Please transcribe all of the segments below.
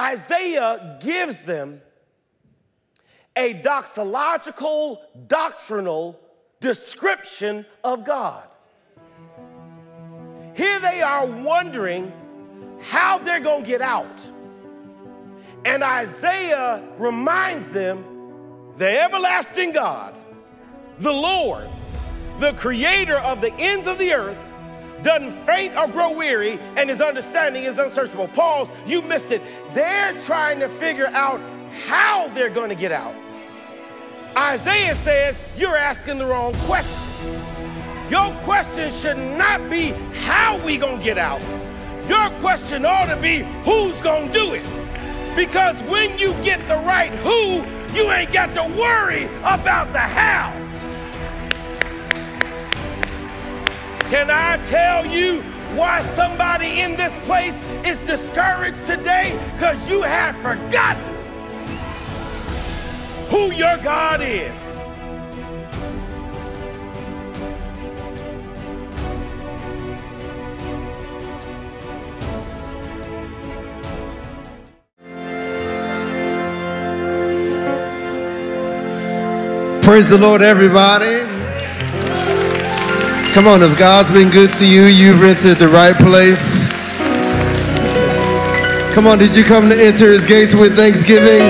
Isaiah gives them a doxological, doctrinal description of God. Here they are wondering how they're going to get out. And Isaiah reminds them the everlasting God, the Lord, the creator of the ends of the earth, doesn't faint or grow weary, and his understanding is unsearchable. Pause, you missed it. They're trying to figure out how they're going to get out. Isaiah says, You're asking the wrong question. Your question should not be how we gonna get out. Your question ought to be who's gonna do it. Because when you get the right who, you ain't got to worry about the how. Can I tell you why somebody in this place is discouraged today? Because you have forgotten who your God is. Praise the Lord, everybody. Come on, if God's been good to you, you've entered the right place. Come on, did you come to enter his gates with thanksgiving?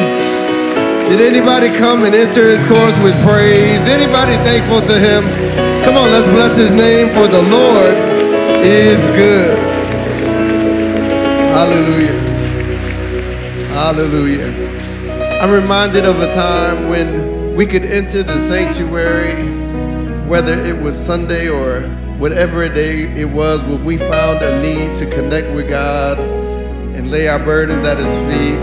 Did anybody come and enter his courts with praise? Anybody thankful to him? Come on, let's bless his name, for the Lord is good. Hallelujah. Hallelujah. I'm reminded of a time when we could enter the sanctuary, whether it was Sunday or whatever day it was, when we found a need to connect with God and lay our burdens at His feet.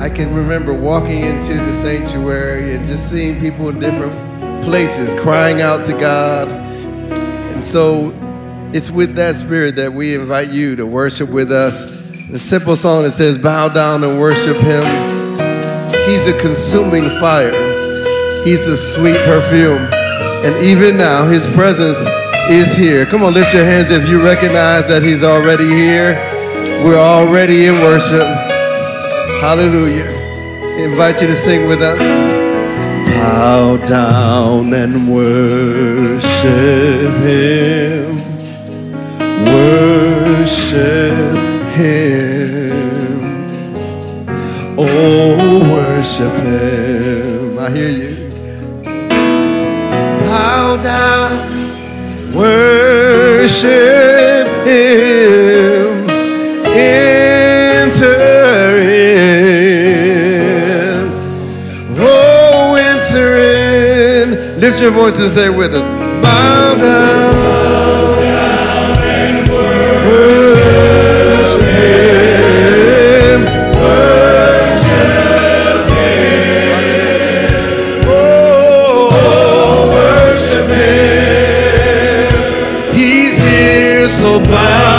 I can remember walking into the sanctuary and just seeing people in different places crying out to God. And so it's with that spirit that we invite you to worship with us. The simple song that says, Bow down and worship Him. He's a consuming fire. He's a sweet perfume. And even now, His presence is here. Come on, lift your hands if you recognize that He's already here. We're already in worship. Hallelujah. I invite you to sing with us. Bow down and worship Him. Worship Him. Oh, worship Him. I hear you bow down, worship Him, enter in. Oh, enter in. Lift your voice and say with us, so come.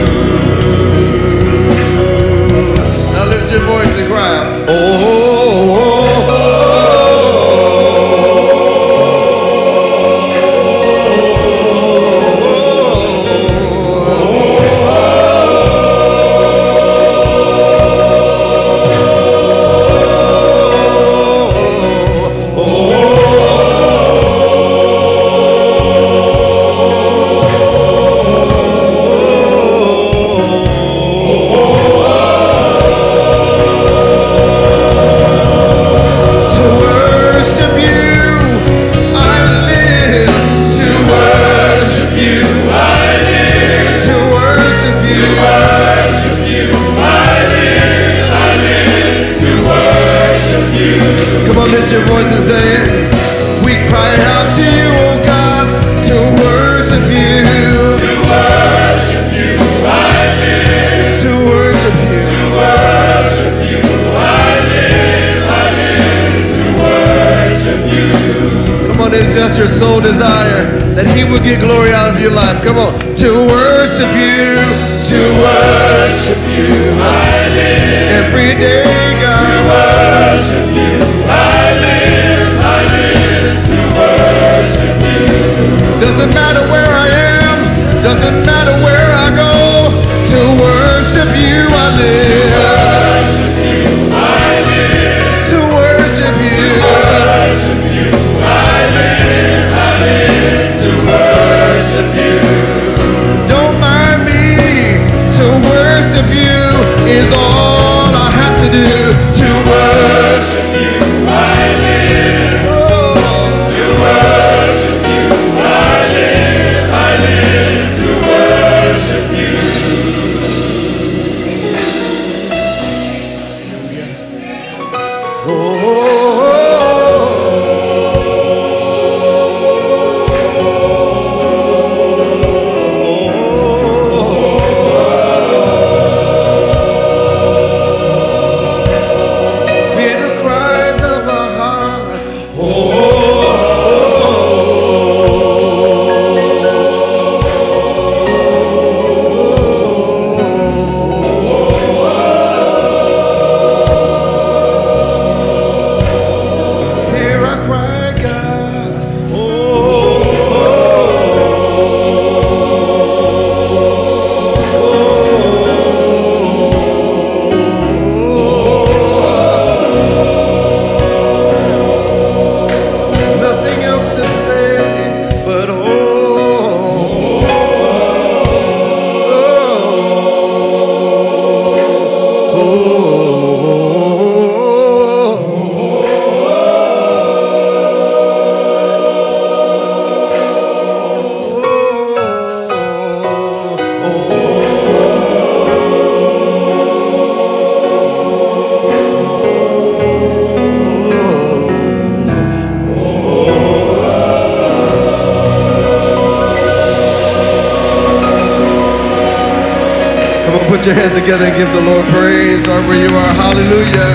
together and give the Lord praise right where you are. Hallelujah.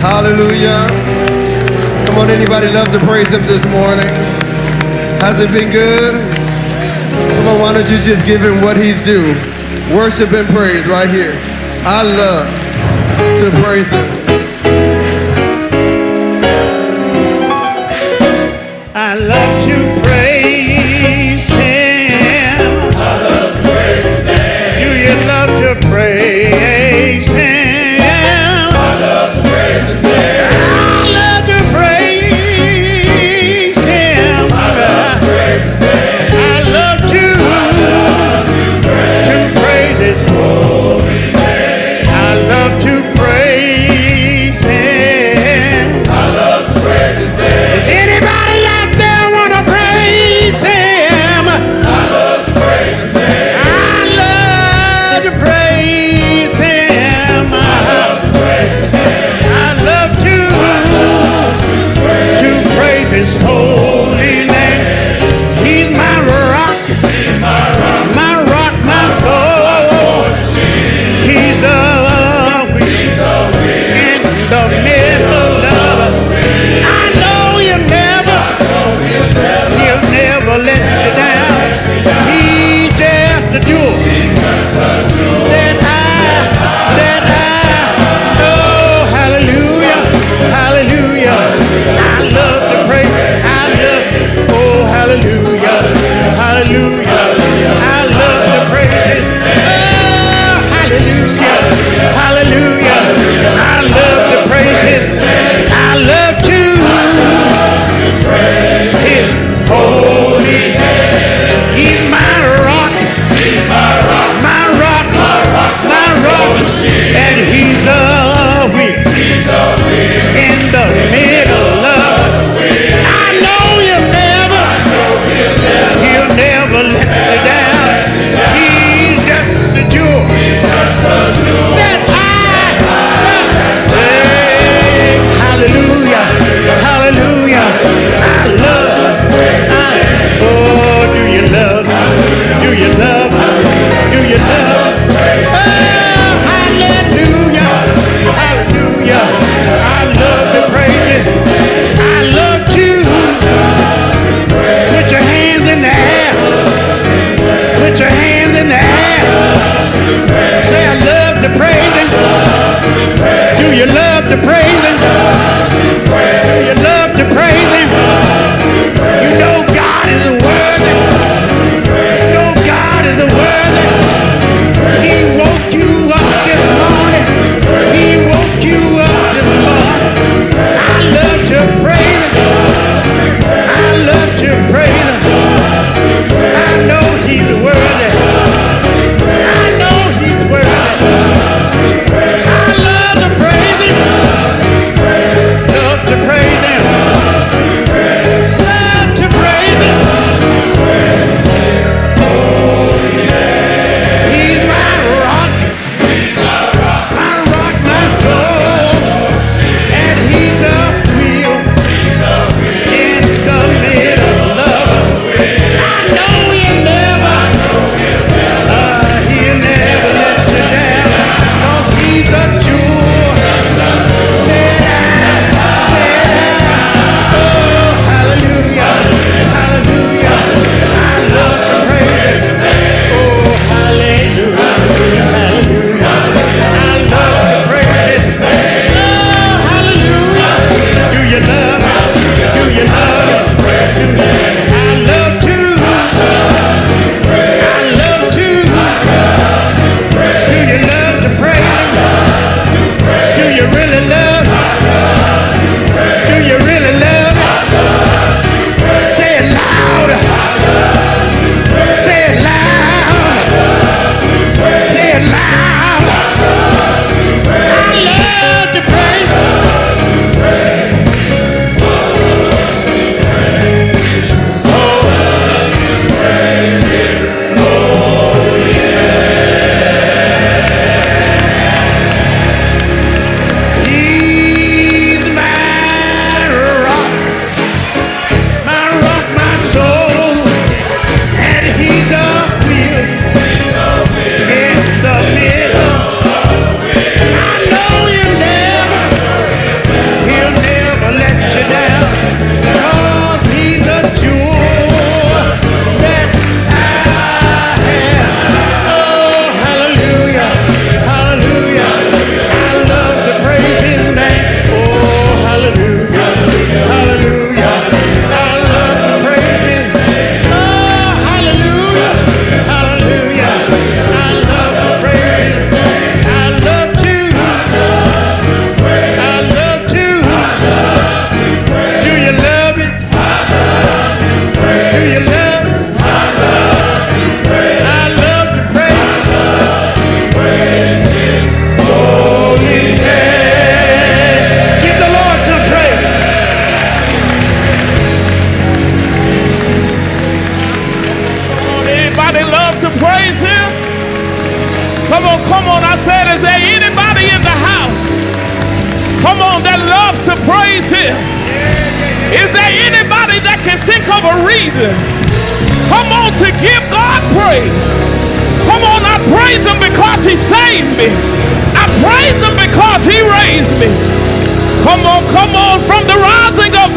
Hallelujah. Come on, anybody love to praise him this morning? Has it been good? Come on, why don't you just give him what he's due? Worship and praise right here. I love to praise him. I love you. do you love? Do you love? Oh, hallelujah, hallelujah. I love. I love to put your hands in the air. Put your hands in the air. Say I love. Do you love the praise?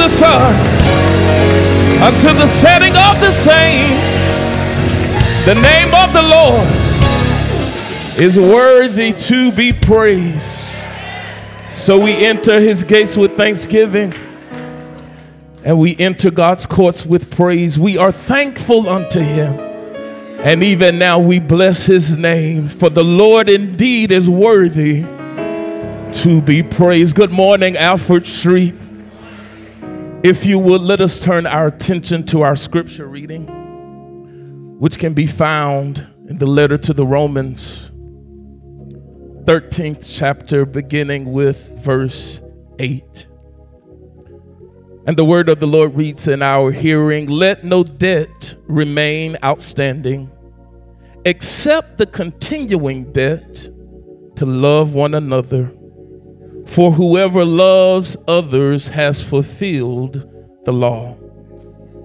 The sun until the setting of the same. The name of the Lord is worthy to be praised. So we enter his gates with thanksgiving and we enter God's courts with praise. We are thankful unto him. And even now we bless his name, for the Lord indeed is worthy to be praised. Good morning, Alfred Street. If you would let us turn our attention to our scripture reading, which can be found in the letter to the Romans, 13th chapter, beginning with verse 8. And the word of the Lord reads in our hearing Let no debt remain outstanding, except the continuing debt to love one another. For whoever loves others has fulfilled the law.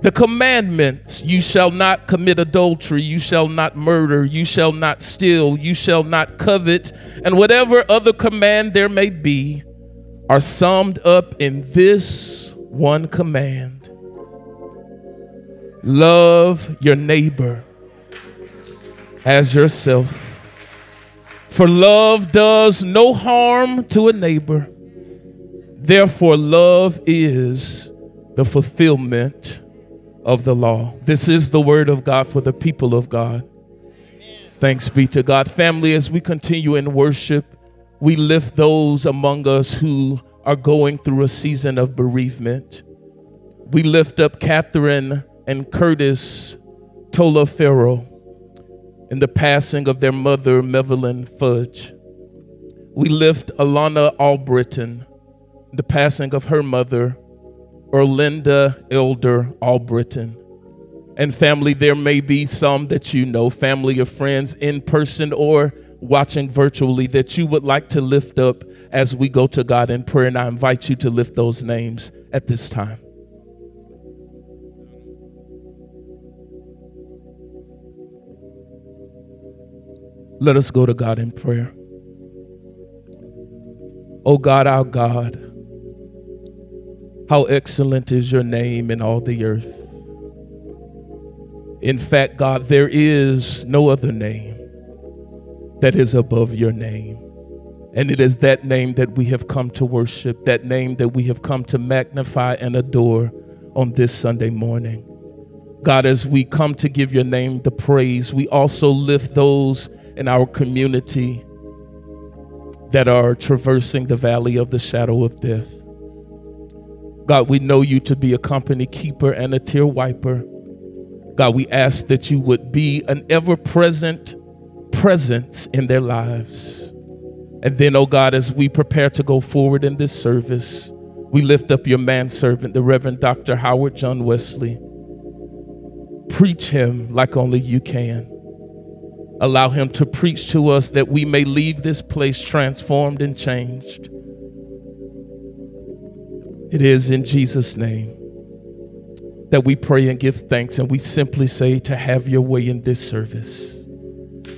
The commandments you shall not commit adultery, you shall not murder, you shall not steal, you shall not covet, and whatever other command there may be are summed up in this one command love your neighbor as yourself. For love does no harm to a neighbor. Therefore, love is the fulfillment of the law. This is the word of God for the people of God. Thanks be to God. Family, as we continue in worship, we lift those among us who are going through a season of bereavement. We lift up Catherine and Curtis Tola Tolaferro in the passing of their mother, Mevelyn Fudge. We lift Alana Albritton, the passing of her mother, Erlinda Elder Albritton. And family, there may be some that you know, family or friends in person or watching virtually, that you would like to lift up as we go to God in prayer. And I invite you to lift those names at this time. Let us go to God in prayer. Oh God, our God, how excellent is your name in all the earth. In fact, God, there is no other name that is above your name. And it is that name that we have come to worship, that name that we have come to magnify and adore on this Sunday morning. God, as we come to give your name the praise, we also lift those in our community that are traversing the valley of the shadow of death. God, we know you to be a company keeper and a tear wiper. God, we ask that you would be an ever present presence in their lives. And then, oh God, as we prepare to go forward in this service, we lift up your manservant, the Reverend Dr. Howard John Wesley. Preach him like only you can. Allow him to preach to us that we may leave this place transformed and changed. It is in Jesus' name that we pray and give thanks, and we simply say to have your way in this service.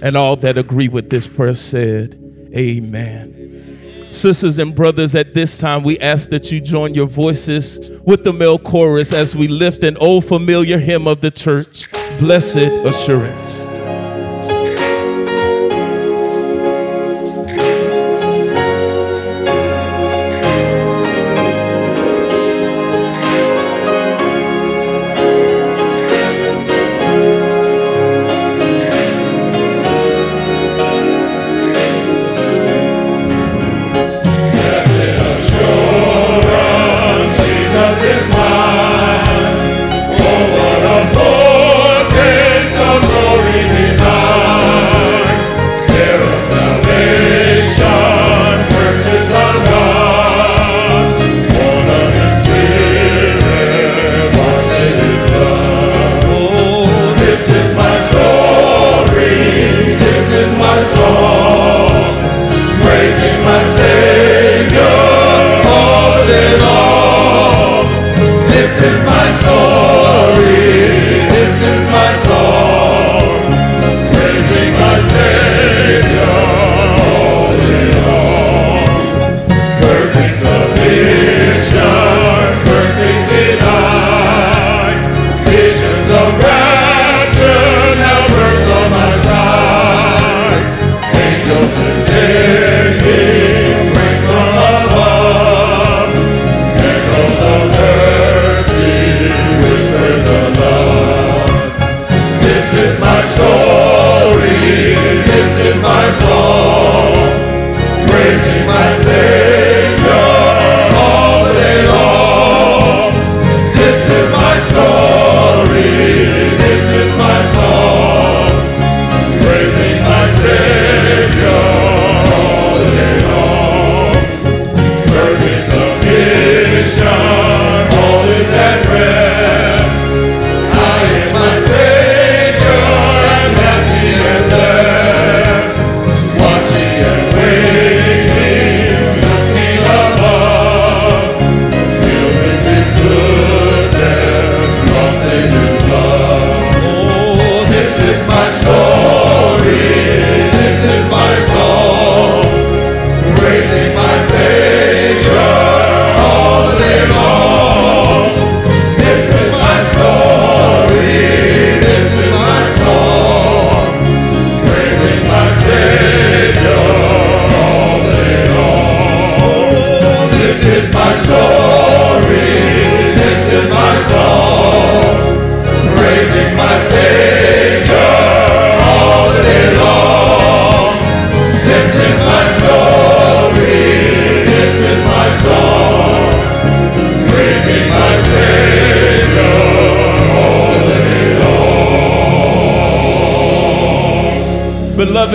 And all that agree with this prayer said, Amen. Sisters and brothers, at this time, we ask that you join your voices with the male chorus as we lift an old familiar hymn of the church, Blessed Assurance.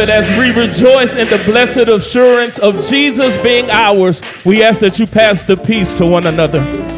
Beloved, as we rejoice in the blessed assurance of Jesus being ours, we ask that you pass the peace to one another.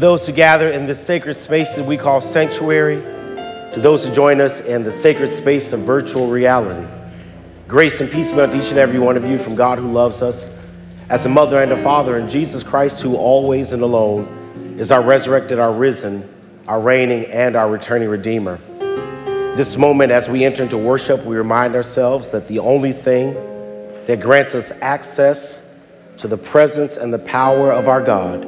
Those who gather in this sacred space that we call sanctuary, to those who join us in the sacred space of virtual reality, grace and peace be unto each and every one of you from God who loves us, as a mother and a father, and Jesus Christ, who always and alone is our resurrected, our risen, our reigning, and our returning Redeemer. This moment, as we enter into worship, we remind ourselves that the only thing that grants us access to the presence and the power of our God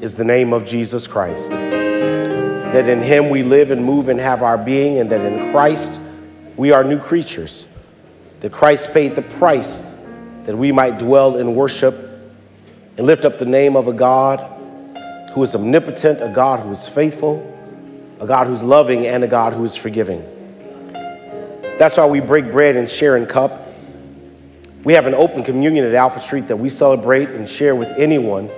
is the name of Jesus Christ. That in Him we live and move and have our being, and that in Christ we are new creatures. That Christ paid the price that we might dwell in worship and lift up the name of a God who is omnipotent, a God who is faithful, a God who's loving, and a God who is forgiving. That's why we break bread and share in cup. We have an open communion at Alfred Street that we celebrate and share with anyone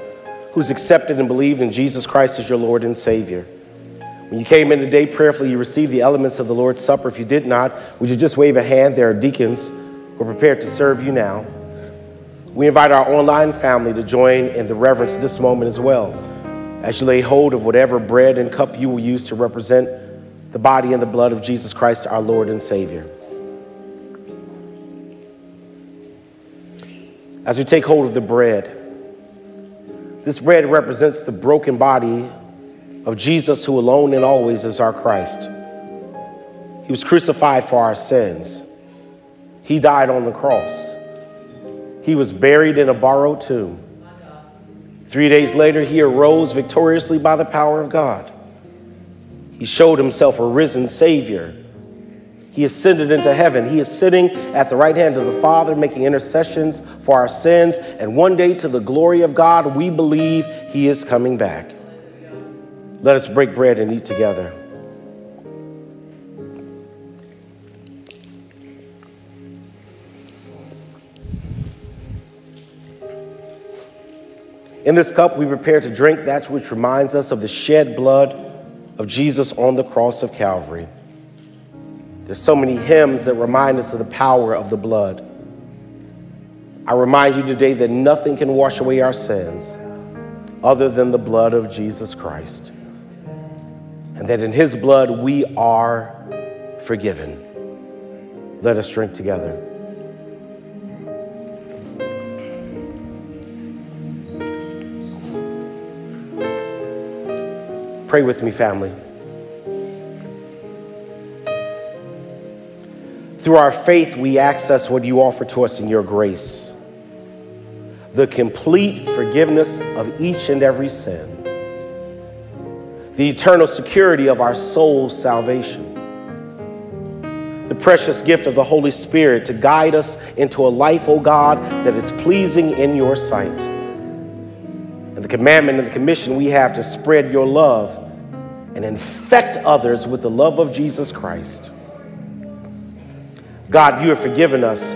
who's accepted and believed in Jesus Christ as your Lord and Savior. When you came in today, prayerfully, you received the elements of the Lord's Supper. If you did not, would you just wave a hand? There are deacons who are prepared to serve you now. We invite our online family to join in the reverence this moment as well, as you lay hold of whatever bread and cup you will use to represent the body and the blood of Jesus Christ, our Lord and Savior. As we take hold of the bread, this bread represents the broken body of Jesus, who alone and always is our Christ. He was crucified for our sins. He died on the cross. He was buried in a borrowed tomb. Three days later, he arose victoriously by the power of God. He showed himself a risen Savior. He ascended into heaven. He is sitting at the right hand of the Father, making intercessions for our sins. And one day, to the glory of God, we believe he is coming back. Let us break bread and eat together. In this cup, we prepare to drink that which reminds us of the shed blood of Jesus on the cross of Calvary. There's so many hymns that remind us of the power of the blood. I remind you today that nothing can wash away our sins other than the blood of Jesus Christ. And that in his blood we are forgiven. Let us drink together. Pray with me, family. Through our faith, we access what you offer to us in your grace. The complete forgiveness of each and every sin, the eternal security of our soul's salvation, the precious gift of the Holy Spirit to guide us into a life, O God, that is pleasing in your sight, and the commandment and the commission we have to spread your love and infect others with the love of Jesus Christ. God, you have forgiven us.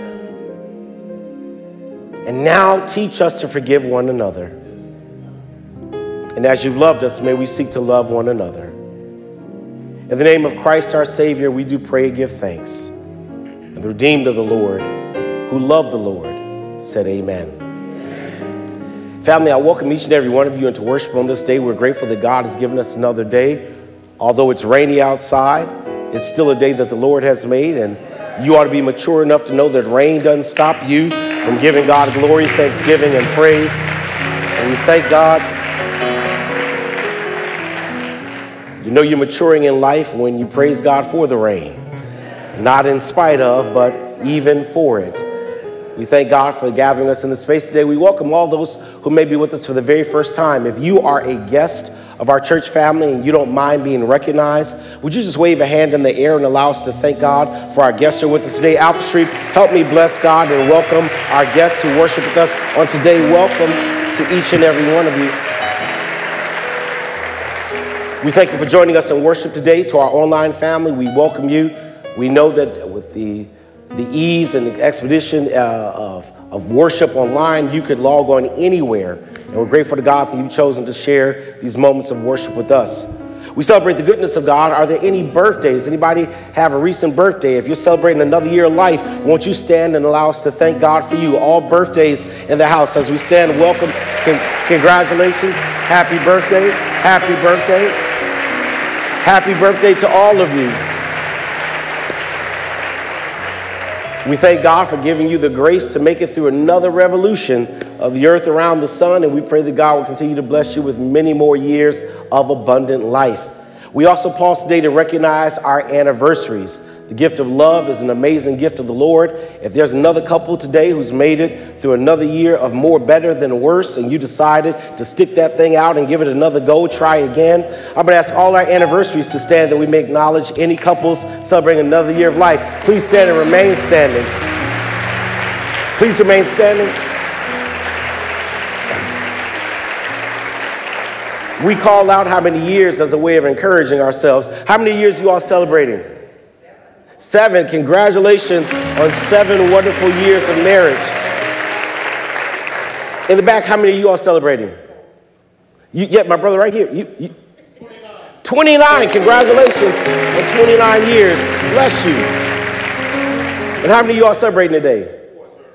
And now teach us to forgive one another. And as you've loved us, may we seek to love one another. In the name of Christ our Savior, we do pray and give thanks. And the redeemed of the Lord, who love the Lord, said, Amen. Amen. Family, I welcome each and every one of you into worship on this day. We're grateful that God has given us another day. Although it's rainy outside, it's still a day that the Lord has made, and you ought to be mature enough to know that rain doesn't stop you from giving God glory, thanksgiving, and praise. So we thank God. You know you're maturing in life when you praise God for the rain, not in spite of, but even for it. We thank God for gathering us in this space today. We welcome all those who may be with us for the very first time. If you are a guest, of our church family and you don't mind being recognized, would you just wave a hand in the air and allow us to thank God for our guests who are with us today? Alfred Street, help me bless God and welcome our guests who worship with us on today. Welcome to each and every one of you. We thank you for joining us in worship today. To our online family, we welcome you. We know that with the, the ease and the expedition uh, of, of worship online, you could log on anywhere and we're grateful to God that you've chosen to share these moments of worship with us. We celebrate the goodness of God. Are there any birthdays? Anybody have a recent birthday? If you're celebrating another year of life, won't you stand and allow us to thank God for you? All birthdays in the house. As we stand, welcome, con- congratulations, happy birthday, happy birthday, happy birthday to all of you. We thank God for giving you the grace to make it through another revolution of the earth around the sun, and we pray that God will continue to bless you with many more years of abundant life. We also pause today to recognize our anniversaries. The gift of love is an amazing gift of the Lord. If there's another couple today who's made it through another year of more better than worse, and you decided to stick that thing out and give it another go, try again, I'm to ask all our anniversaries to stand that we may acknowledge any couples celebrating another year of life. Please stand and remain standing. Please remain standing. We call out how many years as a way of encouraging ourselves. How many years you all celebrating? Seven. Congratulations on seven wonderful years of marriage. In the back, how many of you all celebrating? You, yeah, my brother right here. You, you, 29. Congratulations on 29 years. Bless you. And how many of you all celebrating today?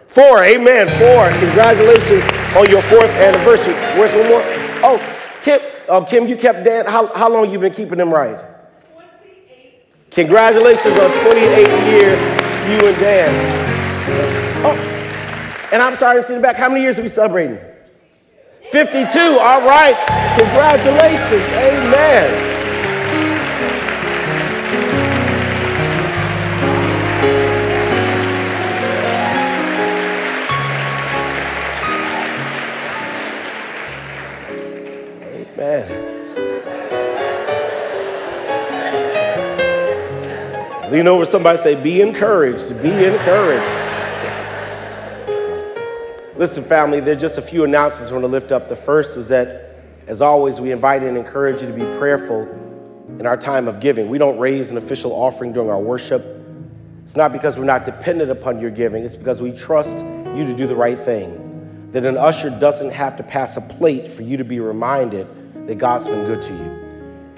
Four. Amen. Four. Congratulations on your fourth anniversary. Where's one more? Oh, Kim, oh, Kim you kept Dan. How, how long you been keeping them right? Congratulations on 28 years to you and Dan. Oh, and I'm sorry to sit back. How many years are we celebrating? 52. All right. Congratulations. Amen. Lean over somebody say, Be encouraged. Be encouraged. Listen, family, there's just a few announcements I want to lift up. The first is that, as always, we invite and encourage you to be prayerful in our time of giving. We don't raise an official offering during our worship. It's not because we're not dependent upon your giving, it's because we trust you to do the right thing. That an usher doesn't have to pass a plate for you to be reminded that God's been good to you.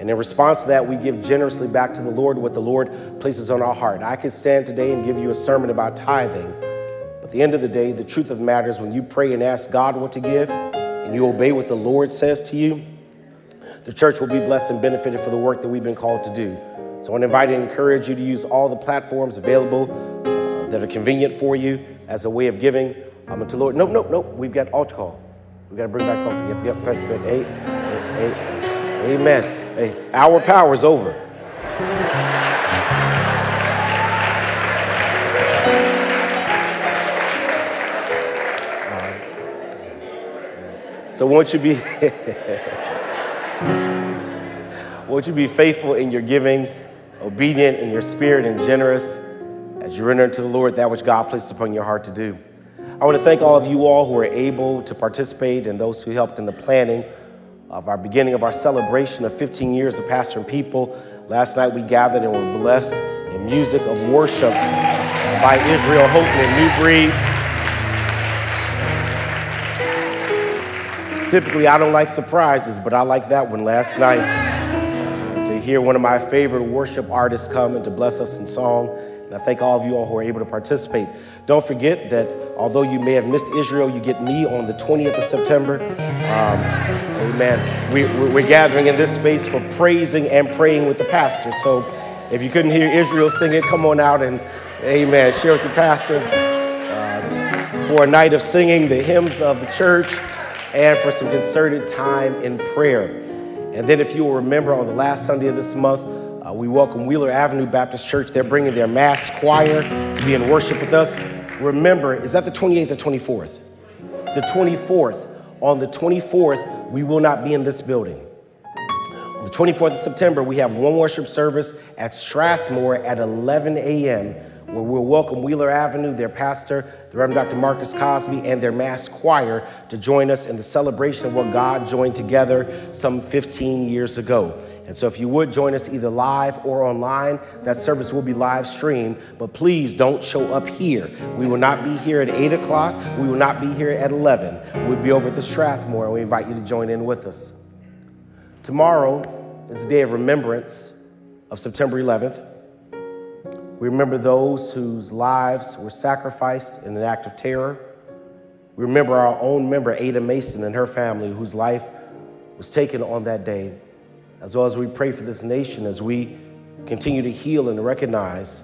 And in response to that, we give generously back to the Lord what the Lord places on our heart. I could stand today and give you a sermon about tithing, but at the end of the day, the truth of the matter is when you pray and ask God what to give and you obey what the Lord says to you, the church will be blessed and benefited for the work that we've been called to do. So I want to invite and encourage you to use all the platforms available uh, that are convenient for you as a way of giving um, unto Lord. Nope, nope, nope. We've got altar call. We've got to bring back coffee. Yep, yep. Thank you. Eight, eight. Amen. Hey, our power is over. So won't you be won't you be faithful in your giving, obedient in your spirit and generous as you render to the Lord that which God placed upon your heart to do. I want to thank all of you all who were able to participate and those who helped in the planning of our beginning of our celebration of 15 years of Pastor and People. Last night we gathered and were blessed in music of worship by Israel Houghton and New Breed. Typically, I don't like surprises, but I like that one last night. To hear one of my favorite worship artists come and to bless us in song. And I thank all of you all who are able to participate. Don't forget that although you may have missed Israel, you get me on the 20th of September. Um, amen. We, we're gathering in this space for praising and praying with the pastor. So if you couldn't hear Israel sing it, come on out and, amen, share with your pastor uh, for a night of singing the hymns of the church and for some concerted time in prayer. And then, if you will remember, on the last Sunday of this month, uh, we welcome Wheeler Avenue Baptist Church. They're bringing their mass choir to be in worship with us. Remember, is that the 28th or 24th? The 24th. On the 24th, we will not be in this building. On the 24th of September, we have one worship service at Strathmore at 11 a.m where we'll welcome Wheeler Avenue, their pastor, the Reverend Dr. Marcus Cosby, and their mass choir to join us in the celebration of what God joined together some 15 years ago. And so, if you would join us either live or online, that service will be live streamed. But please don't show up here. We will not be here at 8 o'clock. We will not be here at 11. We'll be over at the Strathmore, and we invite you to join in with us. Tomorrow is a day of remembrance of September 11th. We remember those whose lives were sacrificed in an act of terror. We remember our own member, Ada Mason, and her family, whose life was taken on that day, as well as we pray for this nation as we continue to heal and recognize,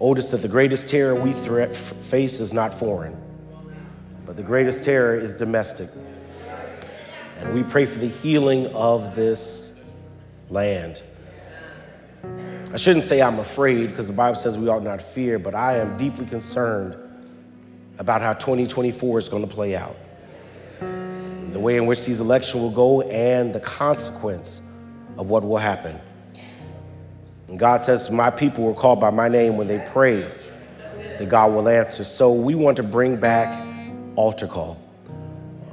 oh, Otis, that the greatest terror we threat, face is not foreign, but the greatest terror is domestic. And we pray for the healing of this land. I shouldn't say I'm afraid because the Bible says we ought not fear, but I am deeply concerned about how 2024 is going to play out. The way in which these elections will go and the consequence of what will happen. And God says, My people were called by my name when they pray, that God will answer. So we want to bring back altar call.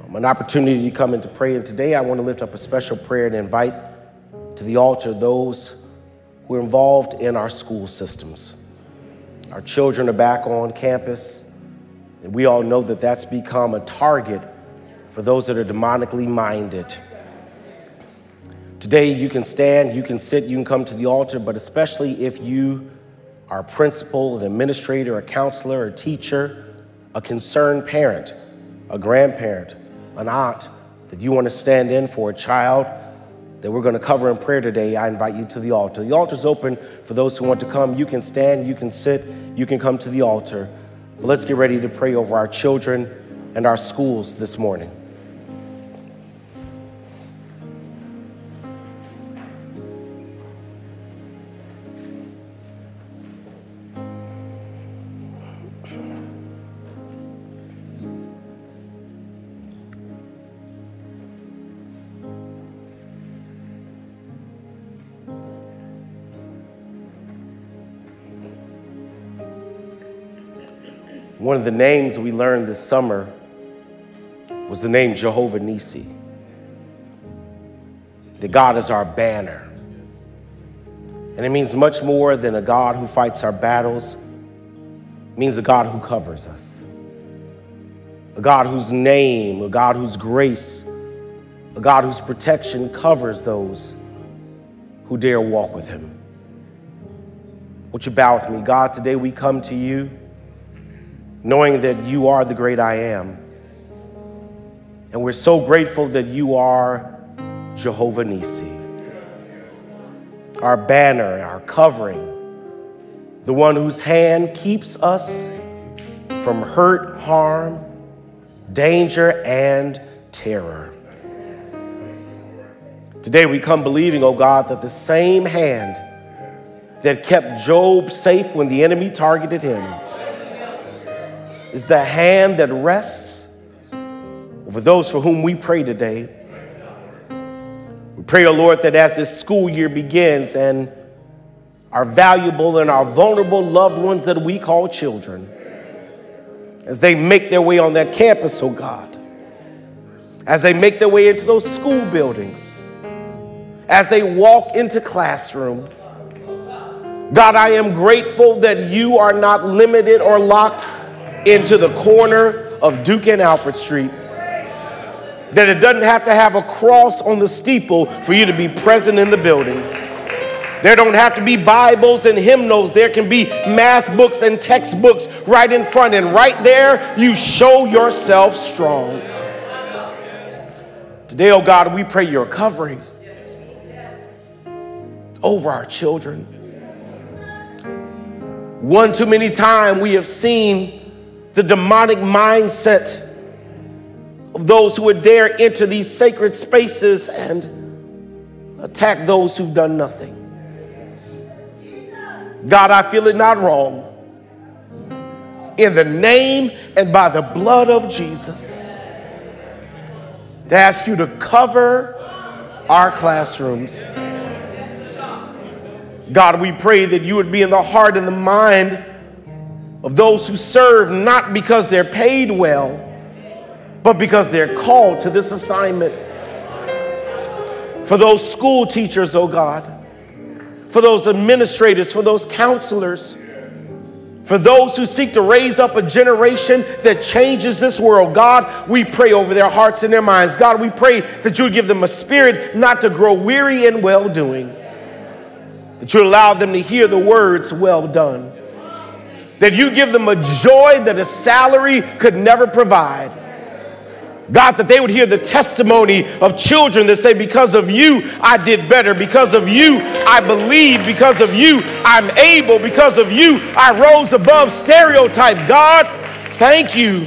Um, an opportunity to come into pray. And today I want to lift up a special prayer and invite to the altar those who are involved in our school systems. Our children are back on campus, and we all know that that's become a target for those that are demonically minded. Today, you can stand, you can sit, you can come to the altar, but especially if you are a principal, an administrator, a counselor, a teacher, a concerned parent, a grandparent, an aunt, that you want to stand in for a child that we're going to cover in prayer today, I invite you to the altar. The altar is open for those who want to come. You can stand, you can sit, you can come to the altar. But let's get ready to pray over our children and our schools this morning. One of the names we learned this summer was the name Jehovah Nisi. That God is our banner. And it means much more than a God who fights our battles. It means a God who covers us. A God whose name, a God whose grace, a God whose protection covers those who dare walk with him. Won't you bow with me? God, today we come to you knowing that you are the great I am. And we're so grateful that you are Jehovah Nisi, our banner, our covering, the one whose hand keeps us from hurt, harm, danger, and terror. Today we come believing, oh God, that the same hand that kept Job safe when the enemy targeted him is the hand that rests over those for whom we pray today. We pray, O oh Lord, that as this school year begins and our valuable and our vulnerable loved ones that we call children, as they make their way on that campus, oh God, as they make their way into those school buildings, as they walk into classroom. God, I am grateful that you are not limited or locked into the corner of Duke and Alfred Street. That it doesn't have to have a cross on the steeple for you to be present in the building. There don't have to be Bibles and hymnals. There can be math books and textbooks right in front. And right there, you show yourself strong. Today, oh God, we pray your covering over our children. One too many time we have seen the demonic mindset of those who would dare enter these sacred spaces and attack those who've done nothing. God, I feel it not wrong. In the name and by the blood of Jesus, to ask you to cover our classrooms. God, we pray that you would be in the heart and the mind of those who serve not because they're paid well, but because they're called to this assignment. For those school teachers, oh God, for those administrators, for those counselors, for those who seek to raise up a generation that changes this world. God, we pray over their hearts and their minds. God, we pray that you would give them a spirit not to grow weary in well doing, that you allow them to hear the words, well done, that you give them a joy that a salary could never provide God, that they would hear the testimony of children that say, Because of you, I did better. Because of you, I believe. Because of you, I'm able. Because of you, I rose above stereotype. God, thank you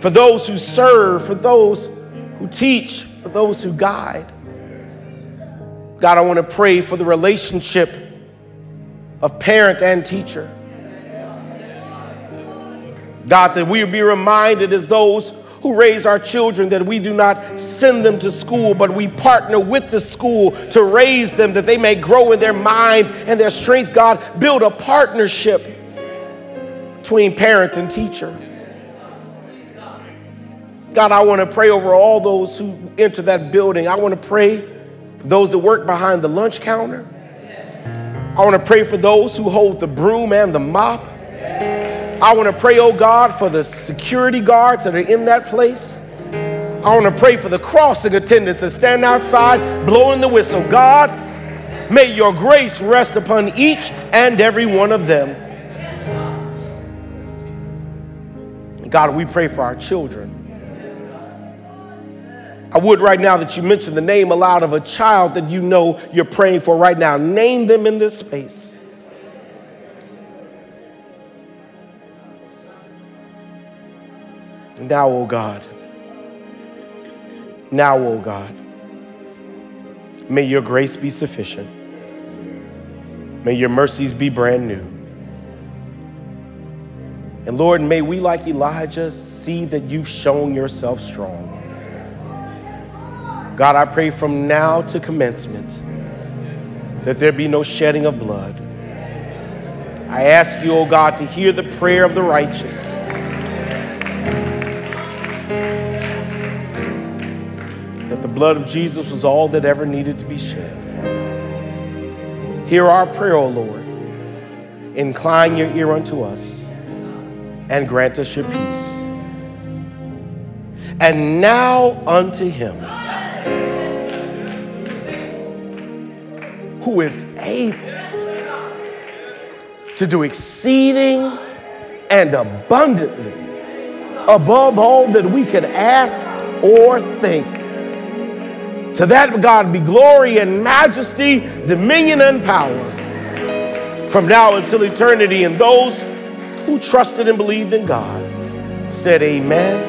for those who serve, for those who teach, for those who guide. God, I want to pray for the relationship of parent and teacher. God, that we be reminded as those who raise our children that we do not send them to school, but we partner with the school to raise them that they may grow in their mind and their strength. God, build a partnership between parent and teacher. God, I want to pray over all those who enter that building. I want to pray for those that work behind the lunch counter. I want to pray for those who hold the broom and the mop. I want to pray, oh God, for the security guards that are in that place. I want to pray for the crossing attendants that stand outside blowing the whistle. God, may your grace rest upon each and every one of them. God, we pray for our children. I would right now that you mention the name aloud of a child that you know you're praying for right now. Name them in this space. Now, O oh God, now, O oh God, may your grace be sufficient. May your mercies be brand new. And Lord, may we, like Elijah, see that you've shown yourself strong. God, I pray from now to commencement that there be no shedding of blood. I ask you, O oh God, to hear the prayer of the righteous blood of Jesus was all that ever needed to be shed. Hear our prayer, O Lord. Incline your ear unto us and grant us your peace. And now unto him who is able to do exceeding and abundantly above all that we could ask or think to that God be glory and majesty, dominion and power from now until eternity. And those who trusted and believed in God said, Amen,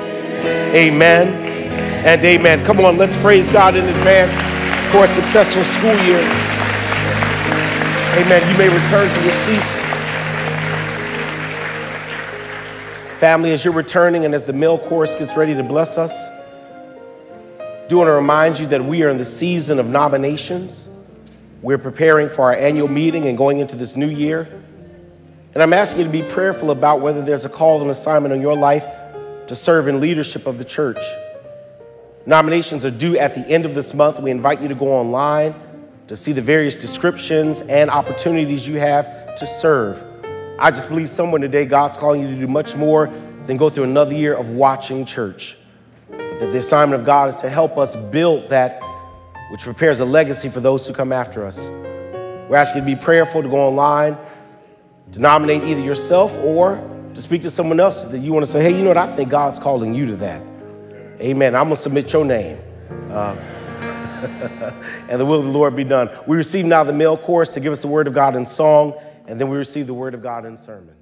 Amen, and Amen. Come on, let's praise God in advance for a successful school year. Amen. You may return to your seats. Family, as you're returning and as the male chorus gets ready to bless us, do want to remind you that we are in the season of nominations. We're preparing for our annual meeting and going into this new year. And I'm asking you to be prayerful about whether there's a call and assignment on your life to serve in leadership of the church. Nominations are due at the end of this month. We invite you to go online to see the various descriptions and opportunities you have to serve. I just believe someone today, God's calling you to do much more than go through another year of watching church. That the assignment of God is to help us build that which prepares a legacy for those who come after us. We're asking you to be prayerful, to go online, to nominate either yourself or to speak to someone else that you want to say, hey, you know what? I think God's calling you to that. Amen. I'm going to submit your name. Uh, and the will of the Lord be done. We receive now the male chorus to give us the word of God in song, and then we receive the word of God in sermon.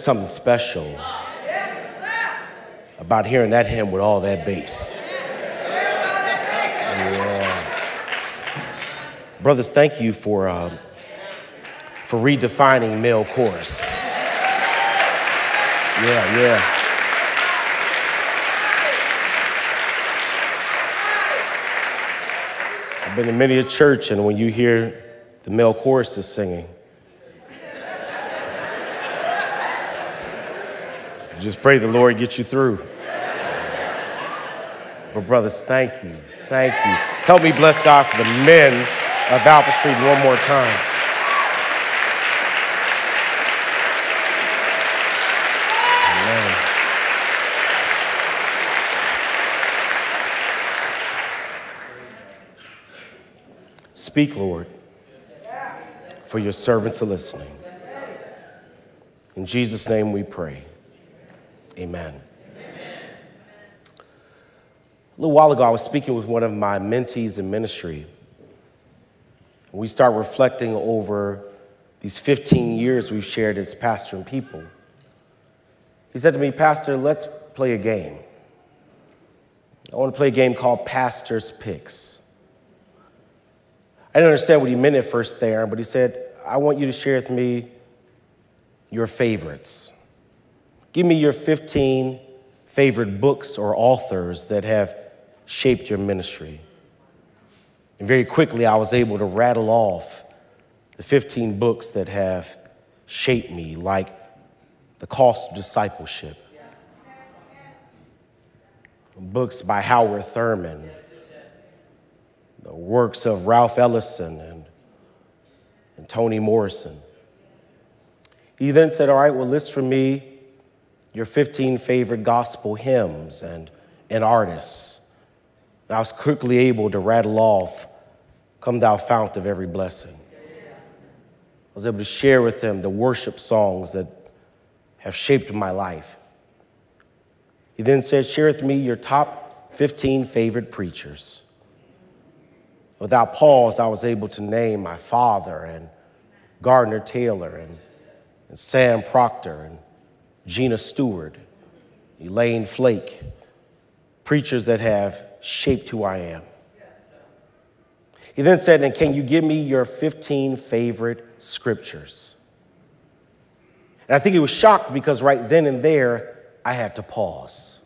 There's something special about hearing that hymn with all that bass. Brothers, thank you for, uh, for redefining male chorus. Yeah, yeah. I've been in many a church, and when you hear the male choruses singing, just pray the Lord get you through. But, brothers, thank you. Thank you. Help me bless God for the men of Alfred Street one more time. Amen. Speak, Lord, for your servants are listening. In Jesus' name we pray. Amen. A little while ago, I was speaking with one of my mentees in ministry. We start reflecting over these 15 years we've shared as pastor and people. He said to me, Pastor, let's play a game. I want to play a game called Pastor's Picks. I didn't understand what he meant at first there, but he said, I want you to share with me your favorites. Give me your 15 favorite books or authors that have shaped your ministry. And very quickly, I was able to rattle off the 15 books that have shaped me, like The Cost of Discipleship, books by Howard Thurman, the works of Ralph Ellison and, and Toni Morrison. He then said, All right, well, list for me your 15 favorite gospel hymns and, and artists. And I was quickly able to rattle off, Come Thou Fount of Every Blessing. I was able to share with them the worship songs that have shaped my life. He then said, Share with me your top 15 favorite preachers. Without pause, I was able to name my father and Gardner Taylor and, and Sam Proctor and Gina Stewart, Elaine Flake, preachers that have shaped who I am. He then said, And can you give me your 15 favorite scriptures? And I think he was shocked because right then and there, I had to pause.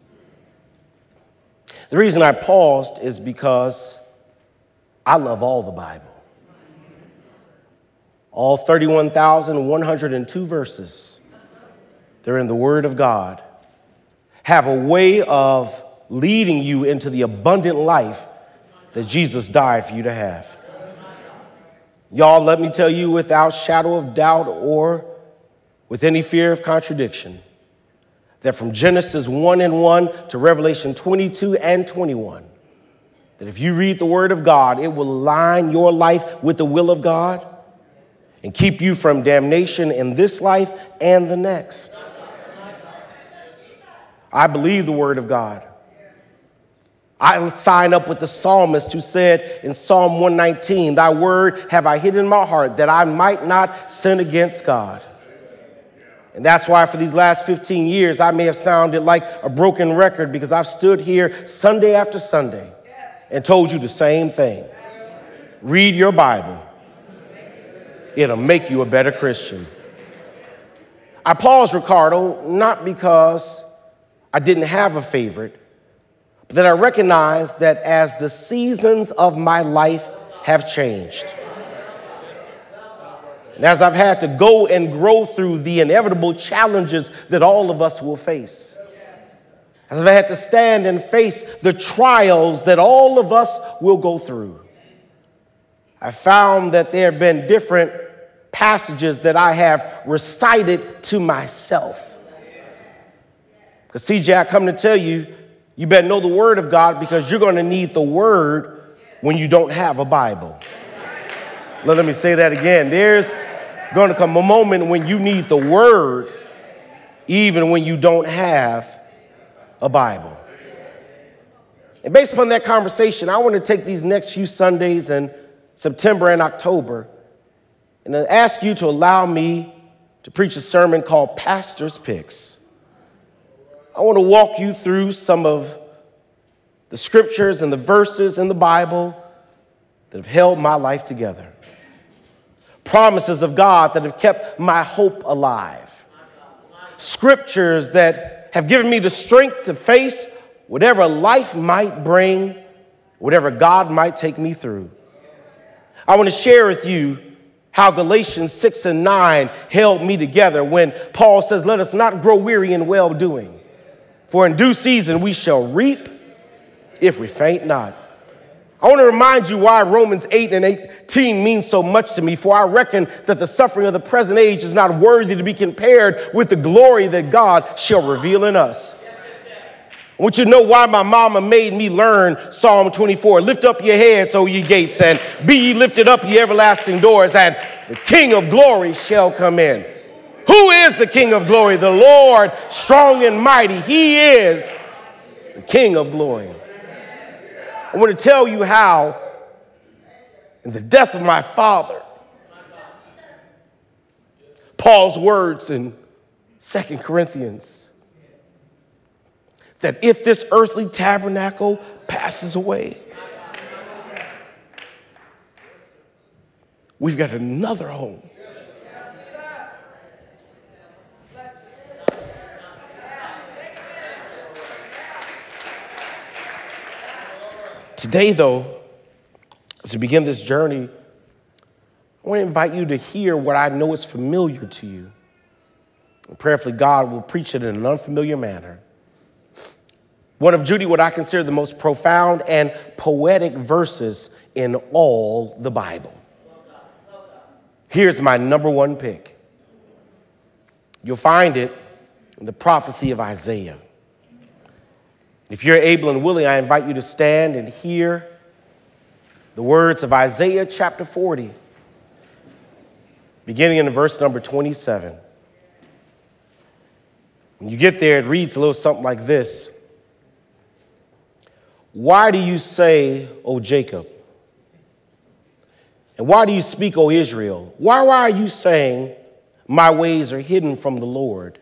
The reason I paused is because I love all the Bible. All 31,102 verses, they're in the Word of God, have a way of leading you into the abundant life that Jesus died for you to have. Y'all, let me tell you without shadow of doubt or with any fear of contradiction that from Genesis 1 and 1 to Revelation 22 and 21, that if you read the Word of God, it will align your life with the will of God and keep you from damnation in this life and the next. I believe the Word of God. I sign up with the psalmist who said in Psalm 119, Thy word have I hid in my heart that I might not sin against God. And that's why for these last 15 years, I may have sounded like a broken record because I've stood here Sunday after Sunday and told you the same thing. Read your Bible, it'll make you a better Christian. I pause, Ricardo, not because I didn't have a favorite, but that I recognized that as the seasons of my life have changed, and as I've had to go and grow through the inevitable challenges that all of us will face, as I've had to stand and face the trials that all of us will go through, I found that there have been different passages that I have recited to myself. Because, CJ, I come to tell you, you better know the Word of God because you're going to need the Word when you don't have a Bible. Let me say that again. There's going to come a moment when you need the Word even when you don't have a Bible. And based upon that conversation, I want to take these next few Sundays in September and October and ask you to allow me to preach a sermon called Pastor's Picks. I want to walk you through some of the scriptures and the verses in the Bible that have held my life together. Promises of God that have kept my hope alive. Scriptures that have given me the strength to face whatever life might bring, whatever God might take me through. I want to share with you how Galatians 6 and 9 held me together when Paul says, Let us not grow weary in well doing. For in due season we shall reap if we faint not. I want to remind you why Romans 8 and 18 means so much to me, for I reckon that the suffering of the present age is not worthy to be compared with the glory that God shall reveal in us. I want you to know why my mama made me learn Psalm 24. Lift up your heads, O ye gates, and be ye lifted up, ye everlasting doors, and the King of glory shall come in. Who is the King of glory? The Lord, strong and mighty. He is the King of glory. I want to tell you how, in the death of my father, Paul's words in Second Corinthians, that if this earthly tabernacle passes away, we've got another home. Today, though, as we begin this journey, I want to invite you to hear what I know is familiar to you. And prayerfully, God will preach it in an unfamiliar manner. One of Judy, what I consider the most profound and poetic verses in all the Bible. Here's my number one pick. You'll find it in the prophecy of Isaiah. If you're able and willing, I invite you to stand and hear the words of Isaiah chapter 40, beginning in verse number 27. When you get there, it reads a little something like this Why do you say, O Jacob? And why do you speak, O Israel? Why, why are you saying, My ways are hidden from the Lord?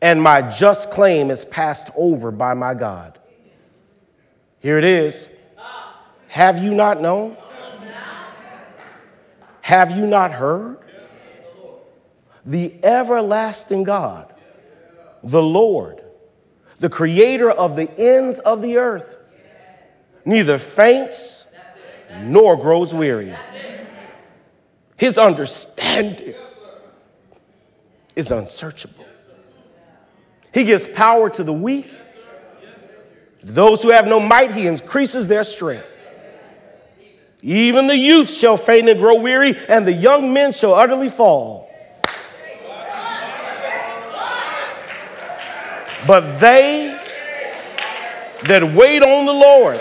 And my just claim is passed over by my God. Here it is. Have you not known? Have you not heard? The everlasting God, the Lord, the creator of the ends of the earth, neither faints nor grows weary. His understanding is unsearchable. He gives power to the weak. Those who have no might, he increases their strength. Even the youth shall faint and grow weary, and the young men shall utterly fall. But they that wait on the Lord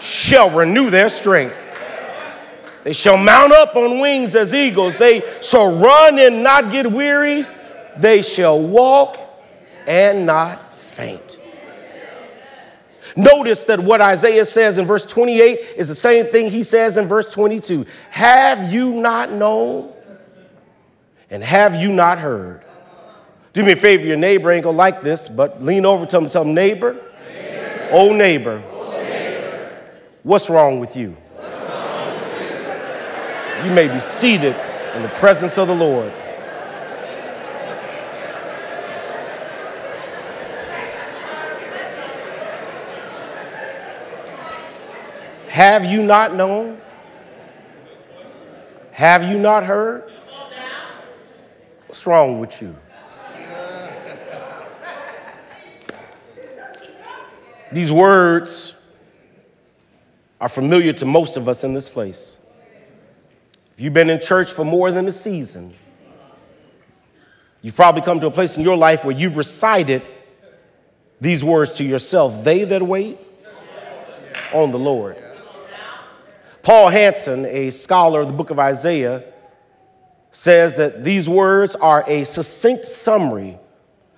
shall renew their strength. They shall mount up on wings as eagles. They shall run and not get weary. They shall walk and not faint. Notice that what Isaiah says in verse 28 is the same thing he says in verse 22. Have you not known? And have you not heard? Do me a favor, your neighbor ain't gonna like this, but lean over to him and tell him, neighbor, neighbor. oh neighbor, oh, neighbor. Wrong what's wrong with you? You may be seated in the presence of the Lord. Have you not known? Have you not heard? What's wrong with you? These words are familiar to most of us in this place. If you've been in church for more than a season, you've probably come to a place in your life where you've recited these words to yourself They that wait on the Lord. Paul Hanson, a scholar of the book of Isaiah, says that these words are a succinct summary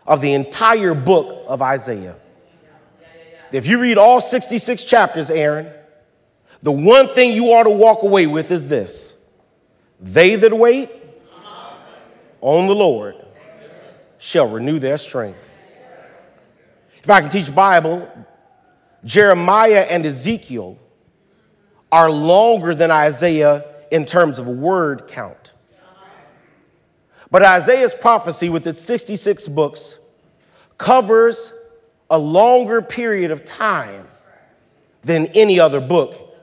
of the entire book of Isaiah. If you read all 66 chapters, Aaron, the one thing you ought to walk away with is this They that wait on the Lord shall renew their strength. If I can teach Bible, Jeremiah and Ezekiel are longer than Isaiah in terms of word count. But Isaiah's prophecy, with its 66 books, covers a longer period of time than any other book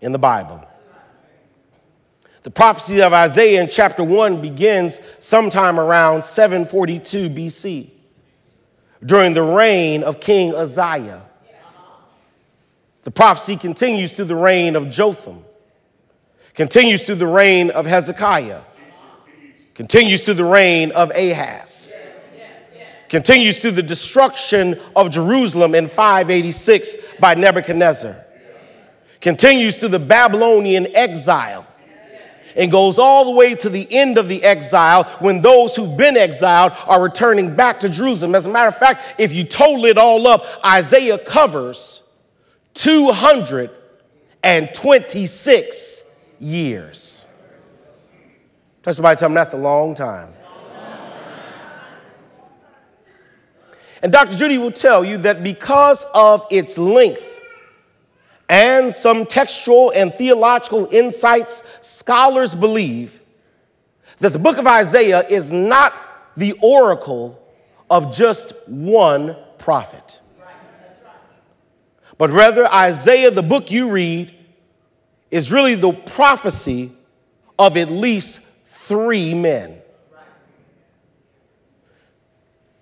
in the Bible. The prophecy of Isaiah in chapter 1 begins sometime around 742 BC during the reign of King Uzziah. The prophecy continues through the reign of Jotham, continues through the reign of Hezekiah, continues through the reign of Ahaz, continues through the destruction of Jerusalem in 586 by Nebuchadnezzar, continues through the Babylonian exile and goes all the way to the end of the exile when those who've been exiled are returning back to Jerusalem. As a matter of fact, if you total it all up, Isaiah covers 226 years. Touch somebody tell them that's a long time. And Dr. Judy will tell you that because of its length and some textual and theological insights, scholars believe that the book of Isaiah is not the oracle of just one prophet but rather Isaiah, the book you read, is really the prophecy of at least three men.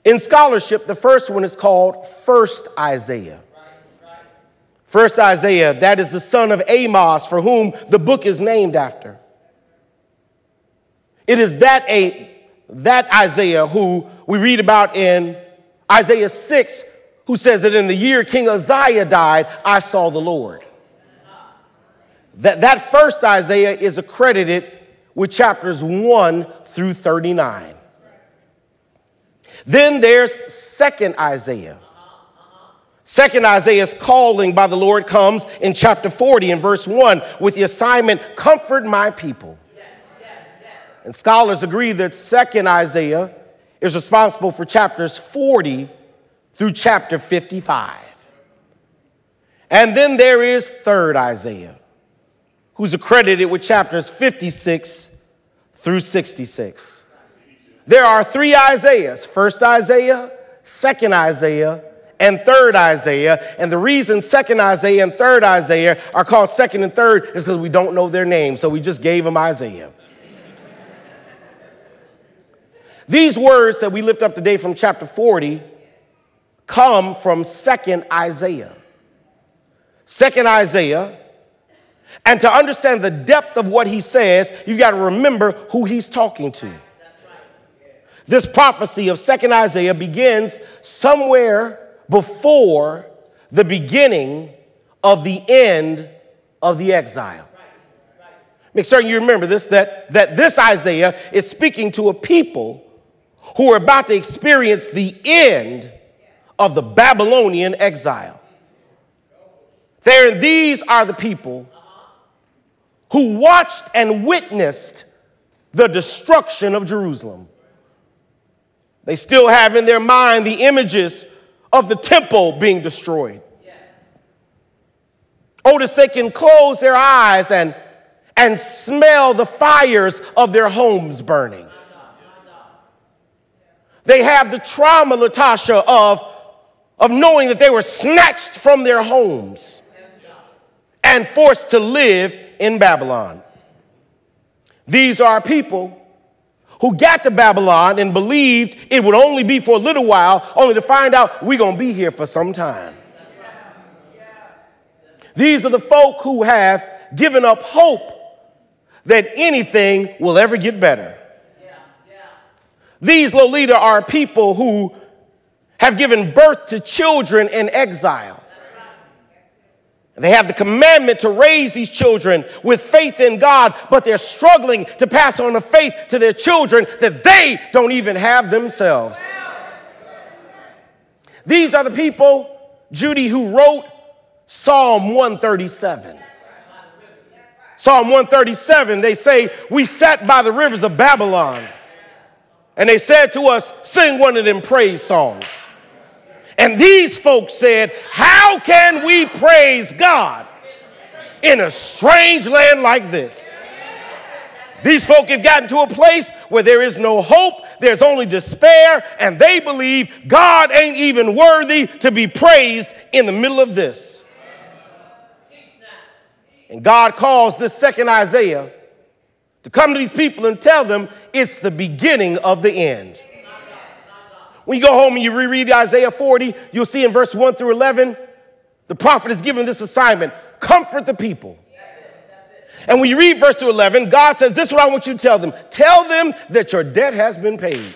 In scholarship, the first one is called First Isaiah. First Isaiah, that is the son of Amos, for whom the book is named after. It is that, a, that Isaiah who we read about in Isaiah 6, who says that in the year King Uzziah died, I saw the Lord. That, that first Isaiah is accredited with chapters 1 through 39. Then there's second Isaiah. Second Isaiah's calling by the Lord comes in chapter 40 and verse 1 with the assignment, Comfort my people. And scholars agree that second Isaiah is responsible for chapters 40 through chapter 55. And then there is 3rd Isaiah, who's accredited with chapters 56 through 66. There are three Isaiahs 1st Isaiah, 2nd Isaiah, and 3rd Isaiah. And the reason 2nd Isaiah and 3rd Isaiah are called 2nd and 3rd is because we don't know their names, so we just gave them Isaiah. These words that we lift up today from chapter 40 come from 2nd Isaiah. 2nd Isaiah and to understand the depth of what he says, you've got to remember who he's talking to. This prophecy of 2nd Isaiah begins somewhere before the beginning of the end of the exile. Make certain you remember this that, that this Isaiah is speaking to a people who are about to experience the end of the Babylonian exile. There, these are the people who watched and witnessed the destruction of Jerusalem. They still have in their mind the images of the temple being destroyed. Otis, they can close their eyes and, and smell the fires of their homes burning. They have the trauma, Latasha, of, of knowing that they were snatched from their homes and forced to live in Babylon. These are people who got to Babylon and believed it would only be for a little while, only to find out we're going to be here for some time. These are the folk who have given up hope that anything will ever get better. These, Lolita, are people who have given birth to children in exile. They have the commandment to raise these children with faith in God, but they're struggling to pass on the faith to their children that they don't even have themselves. These are the people, Judy, who wrote Psalm 137. Psalm 137, they say, We sat by the rivers of Babylon, and they said to us, Sing one of them praise songs. And these folks said, How can we praise God in a strange land like this? These folk have gotten to a place where there is no hope, there's only despair, and they believe God ain't even worthy to be praised in the middle of this. And God calls this second Isaiah to come to these people and tell them it's the beginning of the end. When you go home and you reread Isaiah 40, you'll see in verse 1 through 11, the prophet is given this assignment comfort the people. And when you read verse 2 11, God says, This is what I want you to tell them. Tell them that your debt has been paid.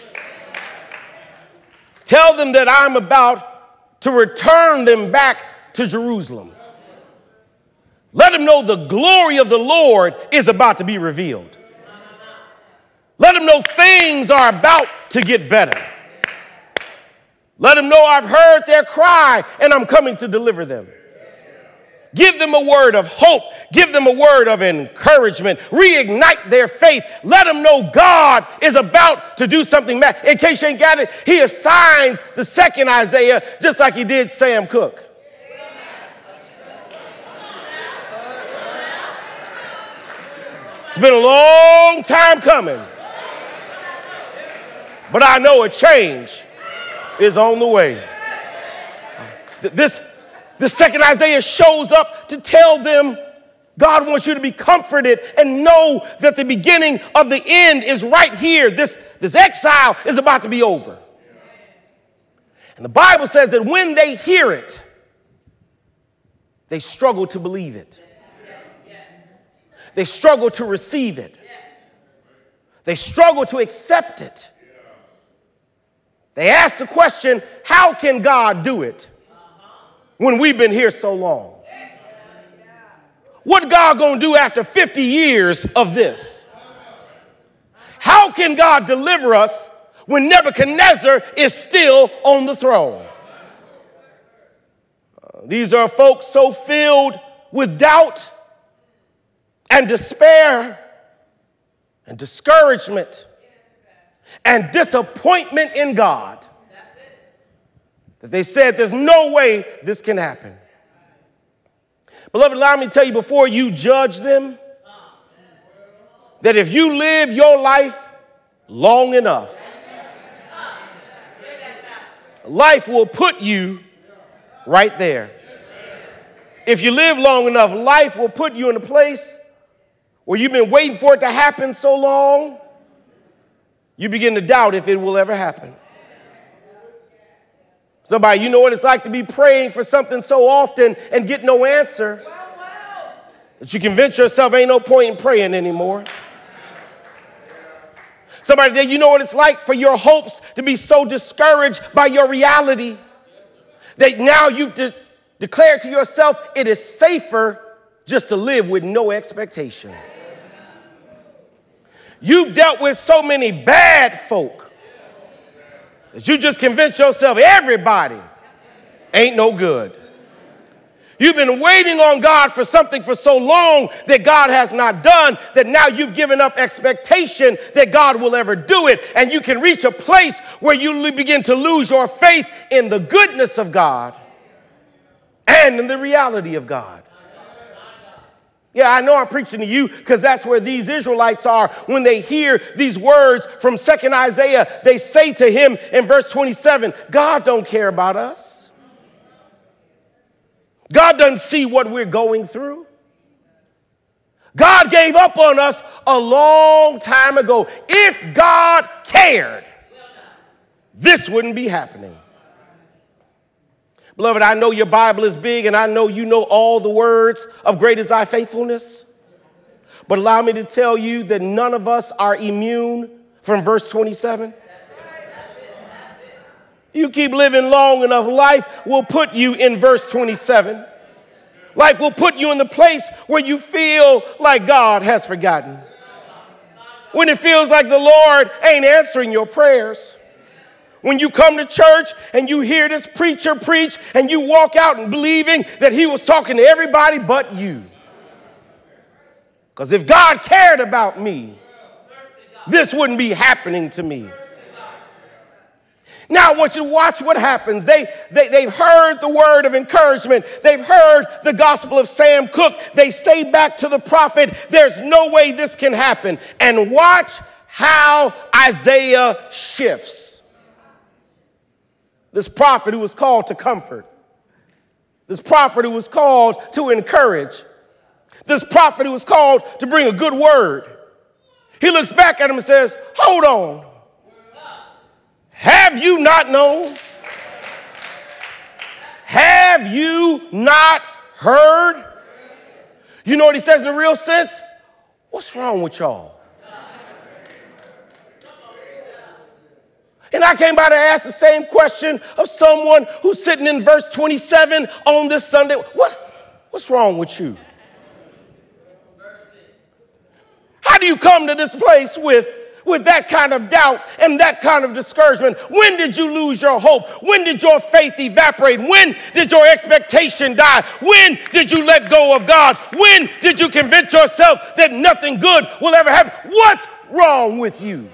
Tell them that I'm about to return them back to Jerusalem. Let them know the glory of the Lord is about to be revealed. Let them know things are about to get better. Let them know I've heard their cry and I'm coming to deliver them. Give them a word of hope. Give them a word of encouragement. Reignite their faith. Let them know God is about to do something. In case you ain't got it, he assigns the second Isaiah just like he did Sam Cooke. It's been a long time coming. But I know a change is on the way. This, the second Isaiah shows up to tell them God wants you to be comforted and know that the beginning of the end is right here. This, this exile is about to be over. And the Bible says that when they hear it, they struggle to believe it. They struggle to receive it. They struggle to accept it. They ask the question, how can God do it when we've been here so long? What God gonna do after 50 years of this? How can God deliver us when Nebuchadnezzar is still on the throne? Uh, these are folks so filled with doubt and despair and discouragement and disappointment in God that they said, There's no way this can happen. Beloved, allow me to tell you before you judge them that if you live your life long enough, life will put you right there. If you live long enough, life will put you in a place where you've been waiting for it to happen so long, you begin to doubt if it will ever happen. Somebody, you know what it's like to be praying for something so often and get no answer that you convince yourself ain't no point in praying anymore. Somebody, that you know what it's like for your hopes to be so discouraged by your reality that now you've de- declared to yourself it is safer just to live with no expectation. You've dealt with so many bad folk that you just convince yourself everybody ain't no good. You've been waiting on God for something for so long that God has not done that now you've given up expectation that God will ever do it. And you can reach a place where you begin to lose your faith in the goodness of God and in the reality of God. Yeah, I know I'm preaching to you because that's where these Israelites are. When they hear these words from 2nd Isaiah, they say to him in verse 27, God don't care about us. God doesn't see what we're going through. God gave up on us a long time ago. If God cared, this wouldn't be happening. Beloved, I know your Bible is big and I know you know all the words of great is thy faithfulness. But allow me to tell you that none of us are immune from verse 27. You keep living long enough, life will put you in verse 27. Life will put you in the place where you feel like God has forgotten. When it feels like the Lord ain't answering your prayers when you come to church and you hear this preacher preach and you walk out and believing that he was talking to everybody but you. Because if God cared about me, this wouldn't be happening to me. Now I want you to watch what happens. They, they, they've heard the word of encouragement. They've heard the gospel of Sam Cooke. They say back to the prophet, there's no way this can happen. And watch how Isaiah shifts this prophet who was called to comfort, this prophet who was called to encourage, this prophet who was called to bring a good word. He looks back at him and says, Hold on. Have you not known? Have you not heard? You know what he says in the real sense? What's wrong with y'all? And I came by to ask the same question of someone who's sitting in verse 27 on this Sunday. What, what's wrong with you? How do you come to this place with, with that kind of doubt and that kind of discouragement? When did you lose your hope? When did your faith evaporate? When did your expectation die? When did you let go of God? When did you convince yourself that nothing good will ever happen? What's wrong with you?